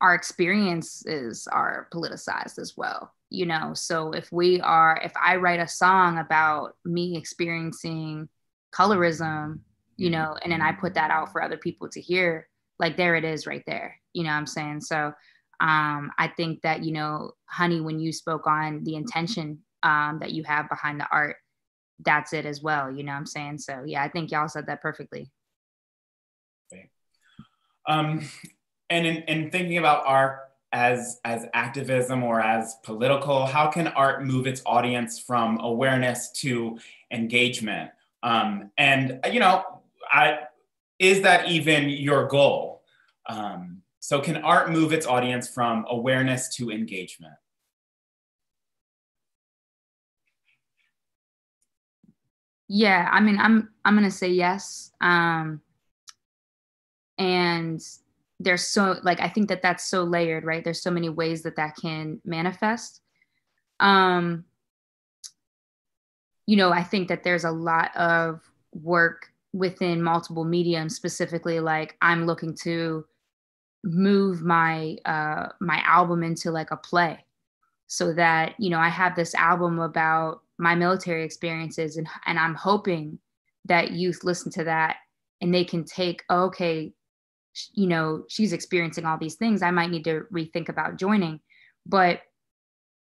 our experiences are politicized as well, you know. So if we are, if I write a song about me experiencing colorism, you know, and then I put that out for other people to hear, like there it is right there you know what i'm saying? So um, i think that you know Huny when you spoke on the intention um, that you have behind the art that's it as well you know what i'm saying? So yeah i think y'all said that perfectly. Um, and in, in thinking about art as as activism or as political how can art move its audience from awareness to engagement um, and you know i is that even your goal? Um, so, can art move its audience from awareness to engagement? Yeah, I mean, I'm I'm gonna say yes. Um, and there's so like I think that that's so layered, right? There's so many ways that that can manifest. Um, you know, I think that there's a lot of work within multiple mediums, specifically like I'm looking to move my uh, my album into like a play, so that you know I have this album about my military experiences, and and I'm hoping that youth listen to that and they can take oh, okay, you know she's experiencing all these things. I might need to rethink about joining, but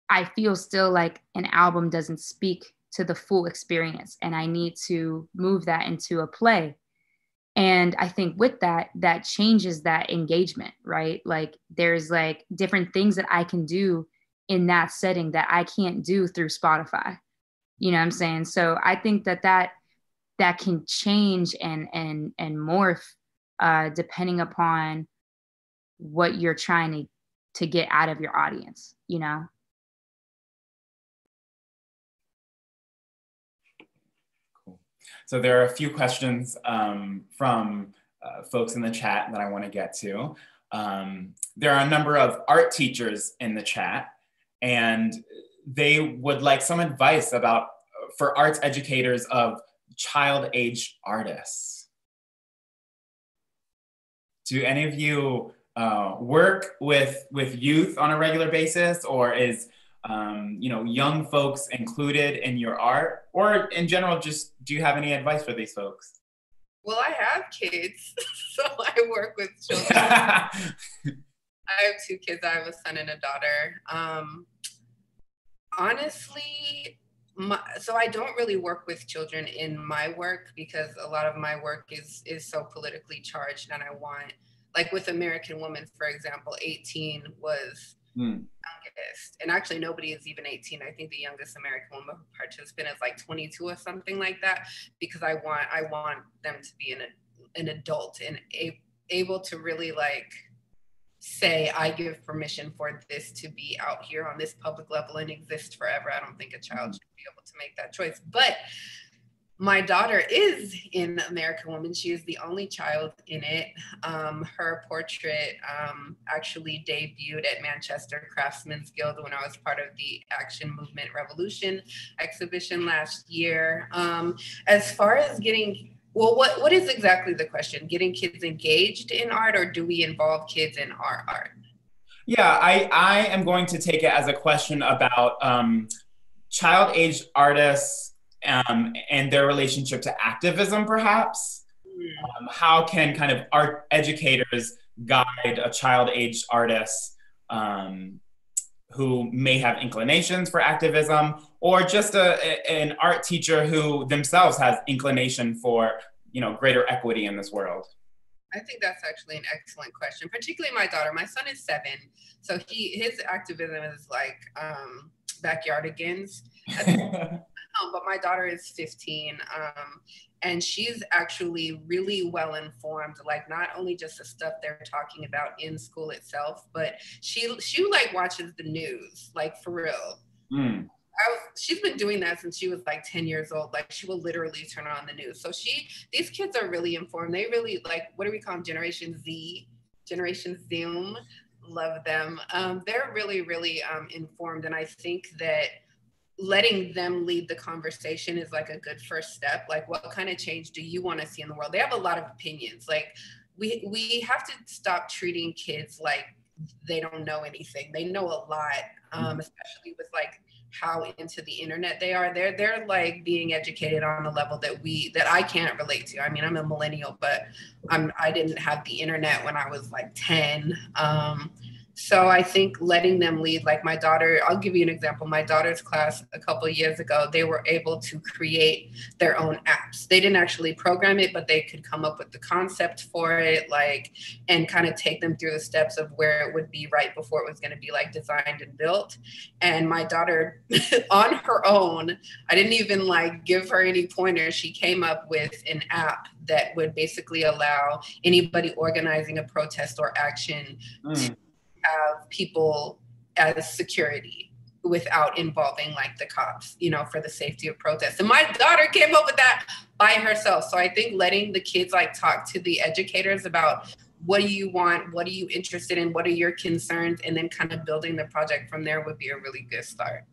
I feel still like an album doesn't speak to the full experience and I need to move that into a play. And I think with that, that changes that engagement, right? Like there's like different things that I can do in that setting that I can't do through Spotify. You know what I'm saying? So I think that that that can change and and and morph uh, depending upon what you're trying to to get out of your audience. You know. Cool. So there are a few questions um, from uh, folks in the chat that I want to get to. Um, there are a number of art teachers in the chat, and they would like some advice about for arts educators of child age artists. Do any of you uh, work with with youth on a regular basis, or is um, you know, young folks included in your art, or in general, just do you have any advice for these folks? Well, I have kids, so I work with children. I have two kids. I have a son and a daughter. Um, honestly, my, so I don't really work with children in my work because a lot of my work is is so politically charged, and I want, like with American Woman, for example, 18 was mm. youngest. And actually, nobody is even 18. I think the youngest American woman participant is like 22 or something like that. Because I want I want them to be an an adult and a, able to really like say I give permission for this to be out here on this public level and exist forever. I don't think a child should be able to make that choice. But my daughter is in American Woman. She is the only child in it. Um, her portrait um, actually debuted at Manchester Craftsmen's Guild when I was part of the Action Movement Revolution exhibition last year. Um, as far as getting well, what, what is exactly the question? Getting kids engaged in art, or do we involve kids in our art? Yeah, I, I am going to take it as a question about um, child age artists um, and their relationship to activism, perhaps. Um, how can kind of art educators guide a child aged artist um, who may have inclinations for activism or just a, an art teacher who themselves has inclination for you know greater equity in this world I think that's actually an excellent question, particularly my daughter. My son is seven, so he his activism is like um, backyardigans. um, but my daughter is 15 um, and she's actually really well informed like not only just the stuff they're talking about in school itself but she she like watches the news like for real mm. I was, she's been doing that since she was like 10 years old. Like she will literally turn on the news. So she, these kids are really informed. They really like, what do we call them? Generation Z, Generation Zoom. Love them. Um, they're really, really um, informed. And I think that letting them lead the conversation is like a good first step. Like what kind of change do you want to see in the world? They have a lot of opinions. Like we we have to stop treating kids like they don't know anything. They know a lot um, mm-hmm. especially with like how into the internet they are. They're they're like being educated on a level that we that i can't relate to. I mean i'm a millennial but i'm i didn't have the internet when i was like 10 um, so I think letting them lead, like my daughter, I'll give you an example. My daughter's class a couple years ago, they were able to create their own apps. They didn't actually program it, but they could come up with the concept for it, like, and kind of take them through the steps of where it would be right before it was going to be like designed and built. And my daughter, on her own, I didn't even like give her any pointers. She came up with an app that would basically allow anybody organizing a protest or action mm. to have people as security without involving like the cops, you know, for the safety of protests. And my daughter came up with that by herself. So I think letting the kids like talk to the educators about what do you want, what are you interested in, what are your concerns, and then kind of building the project from there would be a really good start.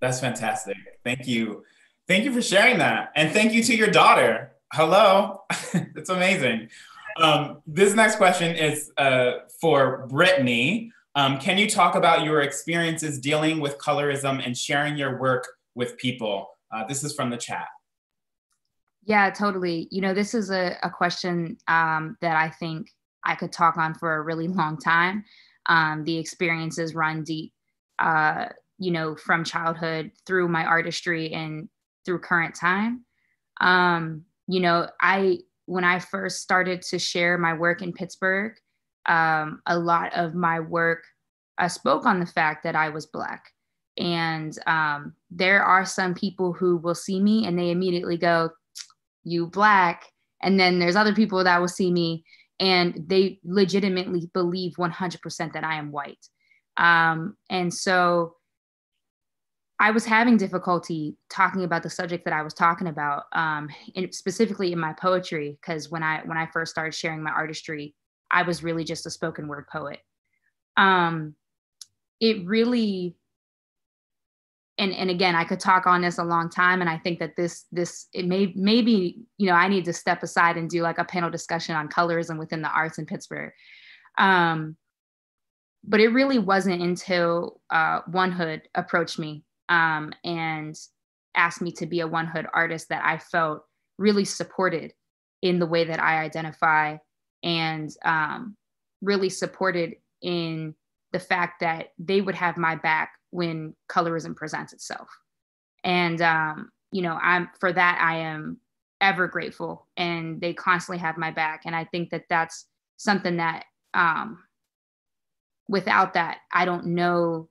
That's fantastic. Thank you. Thank you for sharing that. And thank you to your daughter. Hello. it's amazing. Um, this next question is uh, for Brittney. Um, can you talk about your experiences dealing with colorism and sharing your work with people? Uh, this is from the chat. Yeah, totally. You know, this is a, a question um, that I think I could talk on for a really long time. Um, the experiences run deep, uh, you know, from childhood through my artistry and through current time. Um, you know, I when I first started to share my work in Pittsburgh, um, a lot of my work uh, spoke on the fact that I was Black. And um, there are some people who will see me and they immediately go, You Black. And then there's other people that will see me and they legitimately believe 100% that I am white. Um, and so I was having difficulty talking about the subject that I was talking about, um, specifically in my poetry, because when I when I first started sharing my artistry, I was really just a spoken word poet. Um, it really, and and again, I could talk on this a long time, and I think that this this it may maybe you know I need to step aside and do like a panel discussion on colorism within the arts in Pittsburgh. Um, but it really wasn't until uh, One Hood approached me um, and asked me to be a one hood artist that I felt really supported in the way that I identify and um, really supported in the fact that they would have my back when colorism presents itself. And, um, you know, I'm for that, I am ever grateful and they constantly have my back. And I think that that's something that um, without that, I don't know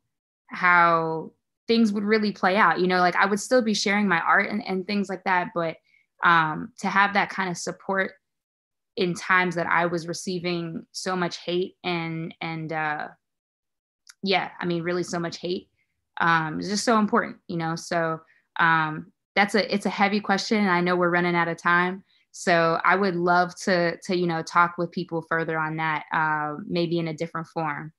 how things would really play out you know like i would still be sharing my art and, and things like that but um, to have that kind of support in times that i was receiving so much hate and and uh, yeah i mean really so much hate um, is just so important you know? So um, that's a it's a heavy question and i know we're running out of time. So i would love to to you know talk with people further on that uh, maybe in a different form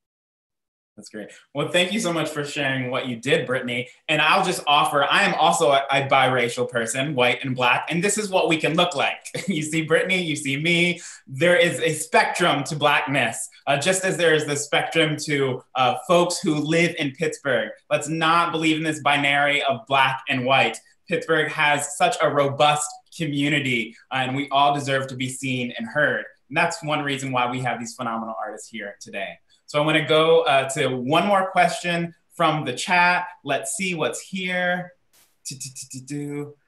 that's great. Well, thank you so much for sharing what you did, Brittney. And I'll just offer I am also a, a, biracial person, white and black, and this is what we can look like. you see Brittney, you see me. There is a spectrum to blackness, uh, just as there is the spectrum to uh, folks who live in Pittsburgh. Let's not believe in this binary of black and white. Pittsburgh has such a robust community, uh, and we all deserve to be seen and heard. And that's one reason why we have these phenomenal artists here today. So I'm gonna go uh, to one more question from the chat. Let's see what's here.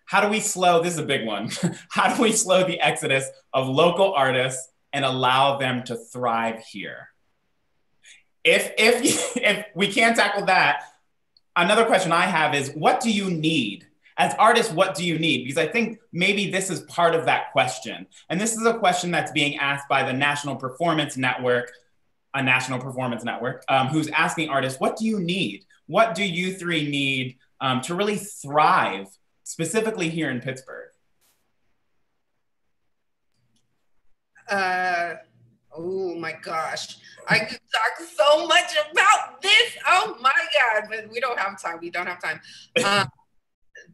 How do we slow, this is a big one. How do we slow the exodus of local artists and allow them to thrive here? If, if, if we can't tackle that, another question I have is what do you need? As artists, what do you need? Because I think maybe this is part of that question. And this is a question that's being asked by the National Performance Network a national performance network, um, who's asking artists, what do you need? What do you three need um, to really thrive, specifically here in Pittsburgh? Uh, oh my gosh. I could talk so much about this. Oh my God, but we don't have time. We don't have time. Um,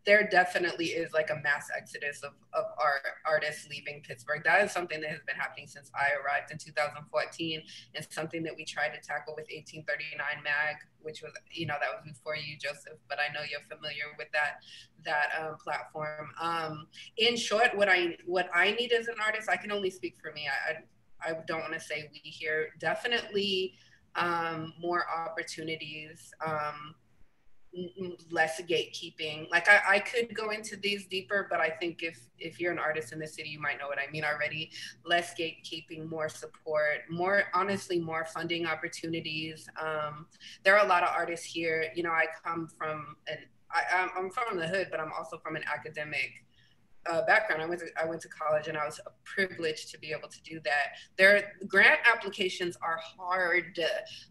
there definitely is like a mass exodus of, of art artists leaving Pittsburgh. That is something that has been happening since I arrived in 2014 and something that we tried to tackle with 1839 MAG, which was, you know, that was before you, Joseph, but I know you're familiar with that that um, platform. Um, in short, what I what I need as an artist, I can only speak for me. I, I, I don't want to say we here. Definitely um, more opportunities. Um, less gatekeeping. Like I, I could go into these deeper but i think if if you're an artist in the city you might know what i mean already. Less gatekeeping more support more honestly more funding opportunities. Um, there are a lot of artists here. You know i come from an I, i'm from the hood but i'm also from an academic uh, background. I went to I went to college, and I was a privileged to be able to do that. Their grant applications are hard.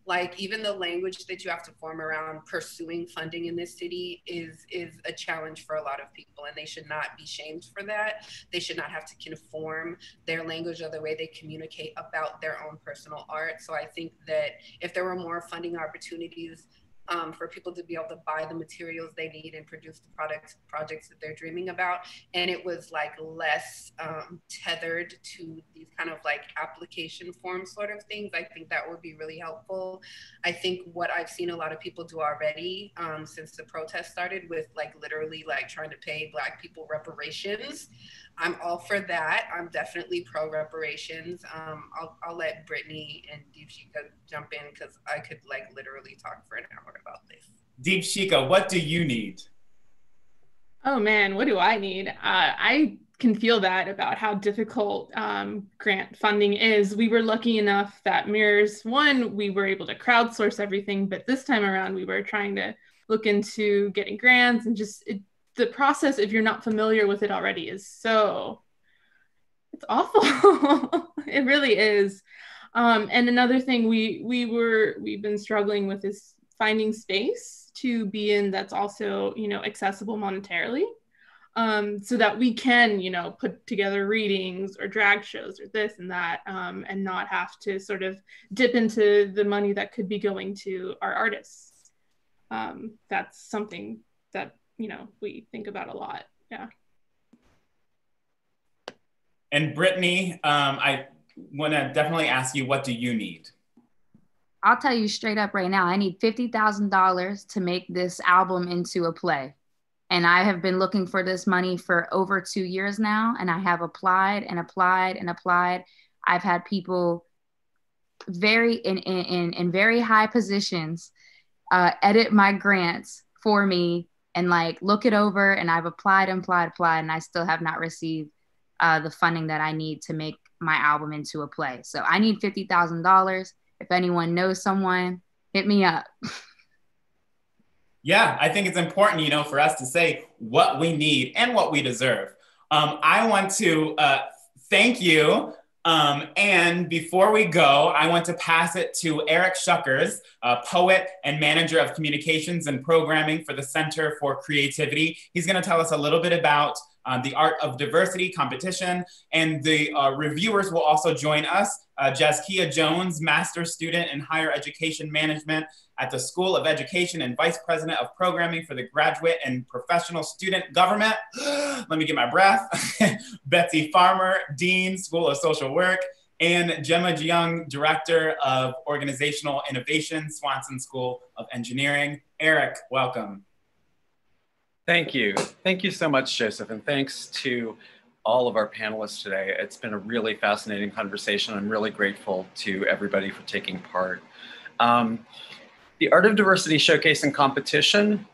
Like even the language that you have to form around pursuing funding in this city is is a challenge for a lot of people, and they should not be shamed for that. They should not have to conform their language or the way they communicate about their own personal art. So I think that if there were more funding opportunities um, for people to be able to buy the materials they need and produce the products projects that they're dreaming about. And it was like less um, tethered to these kind of like application form sort of things. I think that would be really helpful. I think what i've seen a lot of people do already um, since the protest started with like literally like trying to pay black people reparations I'm all for that. I'm definitely pro reparations. Um, I'll, I'll let Brittney and Deepshika jump in because I could like literally talk for an hour about this. Deepshika, what do you need? Oh man, what do I need? Uh, I can feel that about how difficult um, grant funding is. We were lucky enough that Mirrors, one, we were able to crowdsource everything, but this time around we were trying to look into getting grants and just it the process if you're not familiar with it already is so it's awful. It really is. Um, and another thing we we were we've been struggling with is finding space to be in that's also you know accessible monetarily. Um, so that we can you know put together readings or drag shows or this and that um, and not have to sort of dip into the money that could be going to our artists. Um, that's something that you know we think about a lot. Yeah. And brittney um, i want to definitely ask you what do you need? I'll tell you straight up right now i need $50000 to make this album into a play. And i have been looking for this money for over two years now and i have applied and applied and applied. I've had people very in in, in very high positions uh, edit my grants for me and like look it over. And I've applied and applied, applied, and I still have not received uh, the funding that I need to make my album into a play. So I need fifty thousand dollars. If anyone knows someone, hit me up. yeah, I think it's important, you know, for us to say what we need and what we deserve. Um, I want to uh, thank you um, and before we go, I want to pass it to Eric Shuckers, a poet and manager of communications and programming for the Center for Creativity. He's going to tell us a little bit about uh, the art of diversity competition, and the uh, reviewers will also join us uh, Jaskia Jones, master's student in higher education management at the School of Education and vice president of programming for the graduate and professional student government. Let me get my breath. Betsy Farmer, Dean, School of Social Work, and Gemma Jiang, Director of Organizational Innovation, Swanson School of Engineering. Eric, welcome. Thank you. Thank you so much, Joseph, and thanks to all of our panelists today. It's been a really fascinating conversation. I'm really grateful to everybody for taking part. Um, the Art of Diversity Showcase and Competition,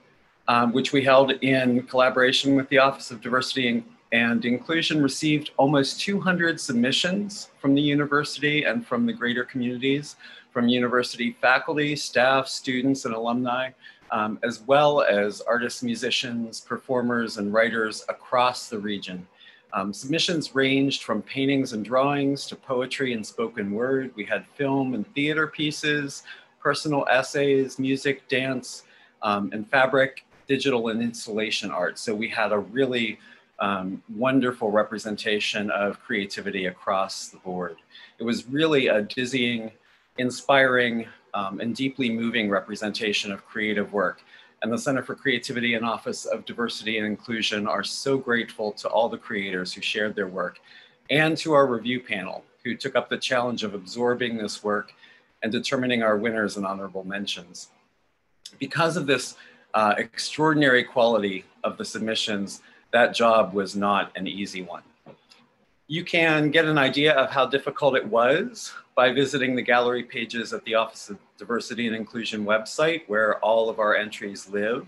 um, which we held in collaboration with the Office of Diversity and Inclusion, received almost 200 submissions from the university and from the greater communities, from university faculty, staff, students, and alumni, um, as well as artists, musicians, performers, and writers across the region. Um, submissions ranged from paintings and drawings to poetry and spoken word. We had film and theater pieces, personal essays, music, dance, um, and fabric, digital and installation art. So we had a really um, wonderful representation of creativity across the board. It was really a dizzying, inspiring, um, and deeply moving representation of creative work and the Center for Creativity and Office of Diversity and Inclusion are so grateful to all the creators who shared their work and to our review panel who took up the challenge of absorbing this work and determining our winners and honorable mentions. Because of this uh, extraordinary quality of the submissions, that job was not an easy one. You can get an idea of how difficult it was by visiting the gallery pages at the Office of Diversity and Inclusion website where all of our entries live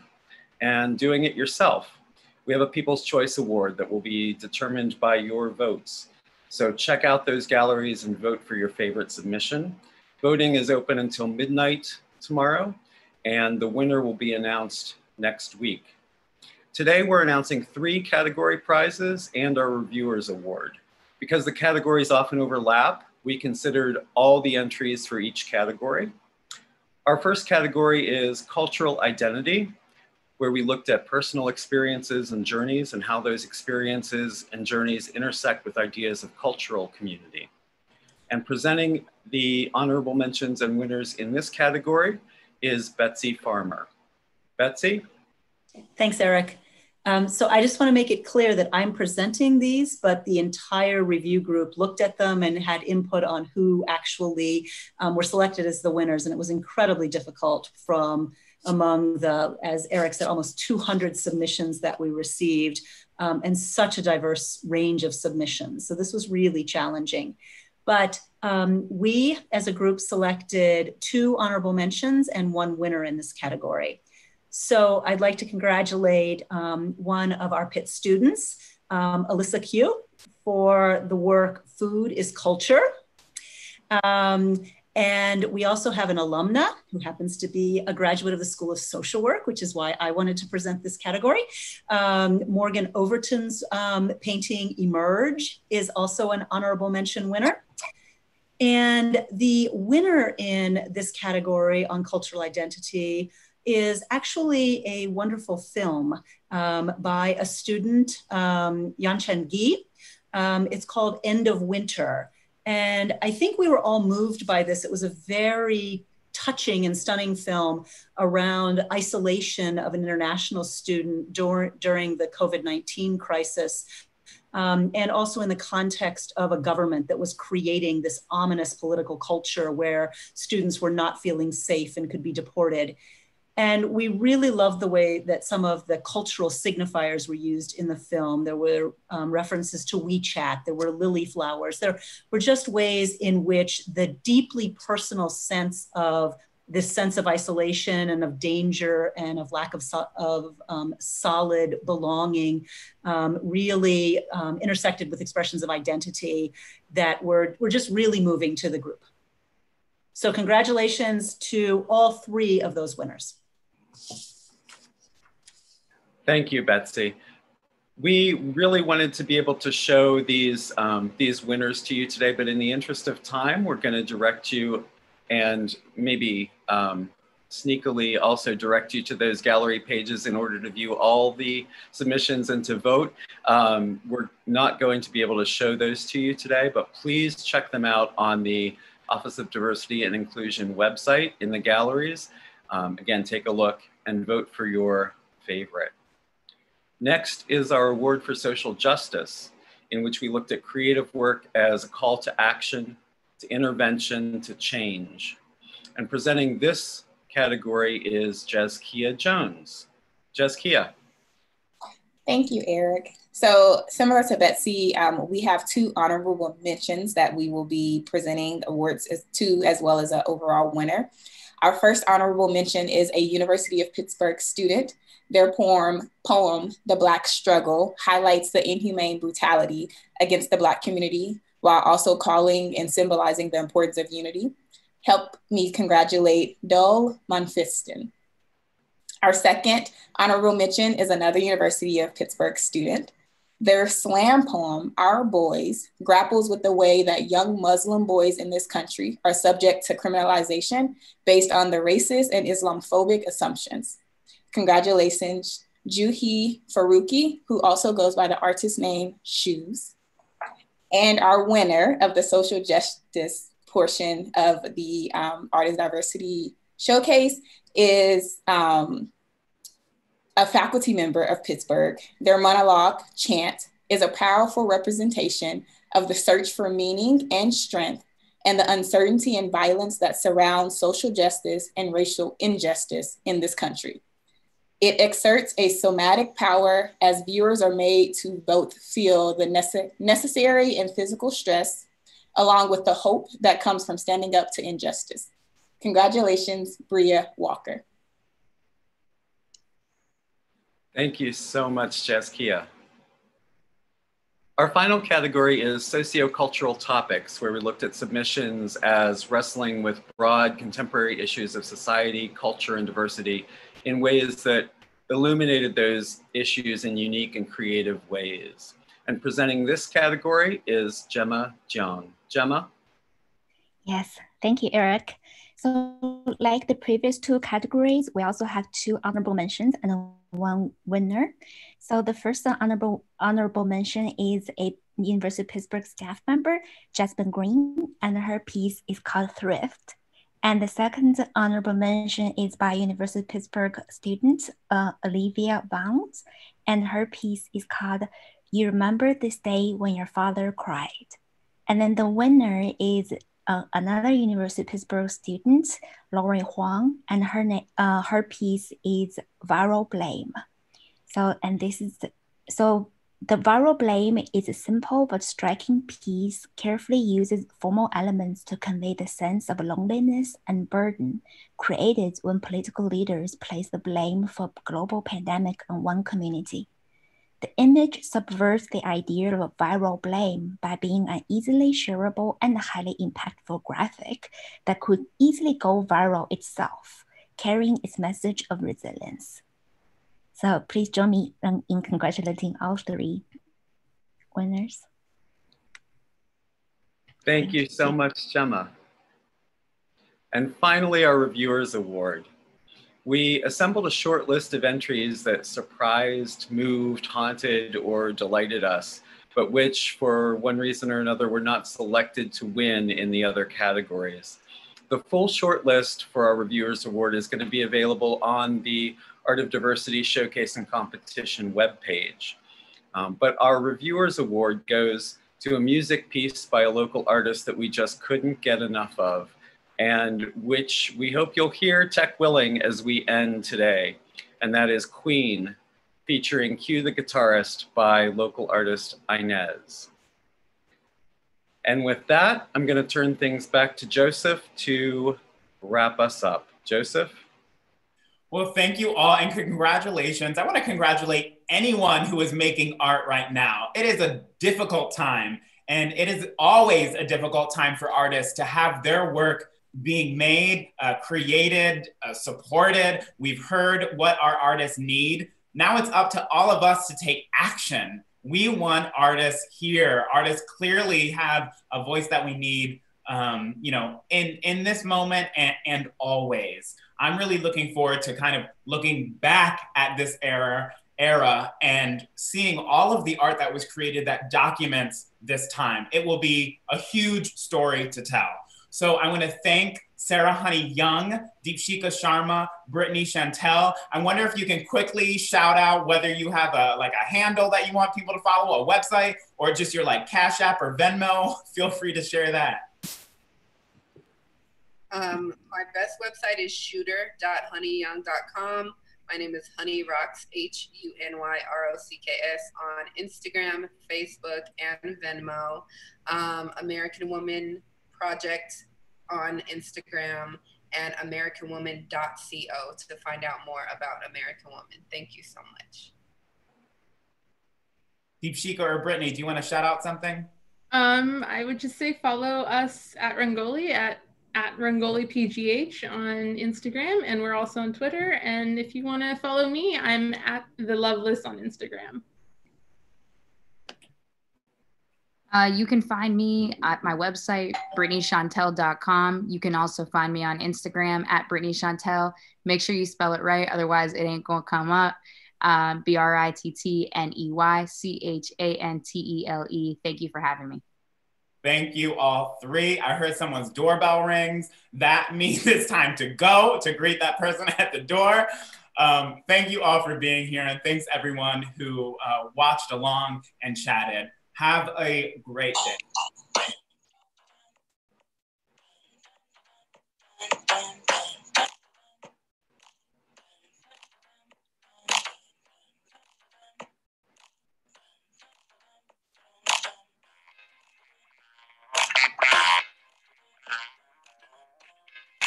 and doing it yourself. We have a People's Choice Award that will be determined by your votes. So check out those galleries and vote for your favorite submission. Voting is open until midnight tomorrow and the winner will be announced next week. Today, we're announcing three category prizes and our Reviewers Award. Because the categories often overlap, we considered all the entries for each category. Our first category is Cultural Identity, where we looked at personal experiences and journeys and how those experiences and journeys intersect with ideas of cultural community. And presenting the honorable mentions and winners in this category is Betsy Farmer. Betsy? Thanks, Eric. Um, so I just want to make it clear that I'm presenting these, but the entire review group looked at them and had input on who actually um, were selected as the winners. And it was incredibly difficult from among the, as Eric said, almost 200 submissions that we received um, and such a diverse range of submissions. So this was really challenging. But um, we, as a group, selected two honorable mentions and one winner in this category. So I'd like to congratulate um, one of our Pitt students, um, Alyssa Q, for the work Food is Culture. Um, and we also have an alumna who happens to be a graduate of the School of Social Work, which is why I wanted to present this category. Um, Morgan Overton's um, painting Emerge is also an honorable mention winner. And the winner in this category on cultural identity is actually a wonderful film um, by a student, um, Yanchen Gi. Um, it's called End of Winter. And I think we were all moved by this. It was a very touching and stunning film around isolation of an international student dur- during the COVID 19 crisis. Um, and also in the context of a government that was creating this ominous political culture where students were not feeling safe and could be deported. And we really loved the way that some of the cultural signifiers were used in the film. There were um, references to WeChat, there were lily flowers, there were just ways in which the deeply personal sense of this sense of isolation and of danger and of lack of, so, of um, solid belonging um, really um, intersected with expressions of identity that were, were just really moving to the group. So congratulations to all three of those winners. Thank you, Betsy. We really wanted to be able to show these, um, these winners to you today, but in the interest of time, we're going to direct you and maybe um, sneakily also direct you to those gallery pages in order to view all the submissions and to vote. Um, we're not going to be able to show those to you today, but please check them out on the Office of Diversity and Inclusion website in the galleries. Um, again, take a look and vote for your favorite. Next is our award for social justice, in which we looked at creative work as a call to action, to intervention, to change. And presenting this category is Jeskia Jones. Jeskia. Thank you, Eric. So similar to Betsy, um, we have two honorable mentions that we will be presenting awards to as well as an overall winner. Our first honorable mention is a University of Pittsburgh student. Their poem, poem, The Black Struggle, highlights the inhumane brutality against the Black community while also calling and symbolizing the importance of unity. Help me congratulate Dole Monfiston. Our second honorable mention is another University of Pittsburgh student. Their slam poem, Our Boys, grapples with the way that young Muslim boys in this country are subject to criminalization based on the racist and Islamophobic assumptions. Congratulations, Juhi Faruqi, who also goes by the artist name Shoes. And our winner of the social justice portion of the um, Art of Diversity Showcase is um, a faculty member of Pittsburgh, their monologue, Chant, is a powerful representation of the search for meaning and strength and the uncertainty and violence that surrounds social justice and racial injustice in this country. It exerts a somatic power as viewers are made to both feel the nece- necessary and physical stress, along with the hope that comes from standing up to injustice. Congratulations, Bria Walker. Thank you so much, Jeskia. Our final category is sociocultural topics, where we looked at submissions as wrestling with broad contemporary issues of society, culture, and diversity in ways that illuminated those issues in unique and creative ways. And presenting this category is Gemma Jiang. Gemma? Yes, thank you, Eric. So like the previous two categories, we also have two honorable mentions and one winner. So the first honorable honorable mention is a University of Pittsburgh staff member, Jasmine Green, and her piece is called Thrift. And the second honorable mention is by University of Pittsburgh student uh, Olivia Vance, and her piece is called You Remember This Day When Your Father Cried. And then the winner is uh, another University of Pittsburgh student, Lauren Huang, and her, uh, her piece is Viral Blame. So, and this is, the, so the viral blame is a simple but striking piece, carefully uses formal elements to convey the sense of loneliness and burden created when political leaders place the blame for global pandemic on one community. The image subverts the idea of viral blame by being an easily shareable and highly impactful graphic that could easily go viral itself, carrying its message of resilience. So please join me in, in congratulating all three winners. Thank you so much, Gemma. And finally, our Reviewers Award. We assembled a short list of entries that surprised, moved, haunted, or delighted us, but which, for one reason or another, were not selected to win in the other categories. The full short list for our Reviewers Award is going to be available on the Art of Diversity Showcase and Competition webpage. Um, but our Reviewers Award goes to a music piece by a local artist that we just couldn't get enough of, and which we hope you'll hear tech willing as we end today. And that is Queen, featuring Q the Guitarist by local artist Inez. And with that, I'm going to turn things back to Joseph to wrap us up. Joseph? Well, thank you all and congratulations. I want to congratulate anyone who is making art right now. It is a difficult time, and it is always a difficult time for artists to have their work being made, uh, created, uh, supported. We've heard what our artists need. Now it's up to all of us to take action. We want artists here. Artists clearly have a voice that we need, um, you know, in in this moment and, and always. I'm really looking forward to kind of looking back at this era era and seeing all of the art that was created that documents this time. It will be a huge story to tell. So I want to thank Sarah Huny Young, Deepshika Sharma, Brittney Chantele. I wonder if you can quickly shout out whether you have a like a handle that you want people to follow, a website, or just your like Cash App or Venmo. Feel free to share that. Um, my best website is shooter.honeyyoung.com. My name is Huny Rocks, H U N Y R O C K S, on Instagram, Facebook, and Venmo. Um, American Woman Project on Instagram and AmericanWoman.co to find out more about American Woman. Thank you so much. Deepshika or Brittney, do you want to shout out something? Um, I would just say follow us at Rangoli at at Rangoli PGH on Instagram, and we're also on Twitter. And if you want to follow me, I'm at the Loveless on Instagram. Uh, you can find me at my website, BrittneyChantele.com. You can also find me on Instagram at Brittney Chantele. Make sure you spell it right, otherwise, it ain't going to come up. Uh, B R I T T N E Y C H A N T E L E. Thank you for having me. Thank you all three. I heard someone's doorbell rings. That means it's time to go to greet that person at the door. Um, thank you all for being here, and thanks everyone who uh, watched along and chatted. Have a great day.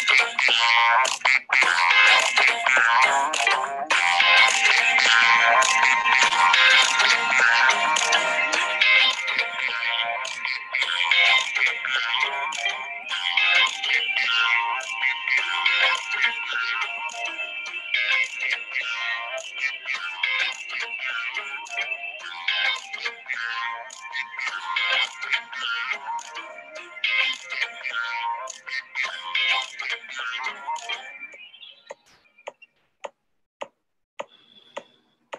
Thank you.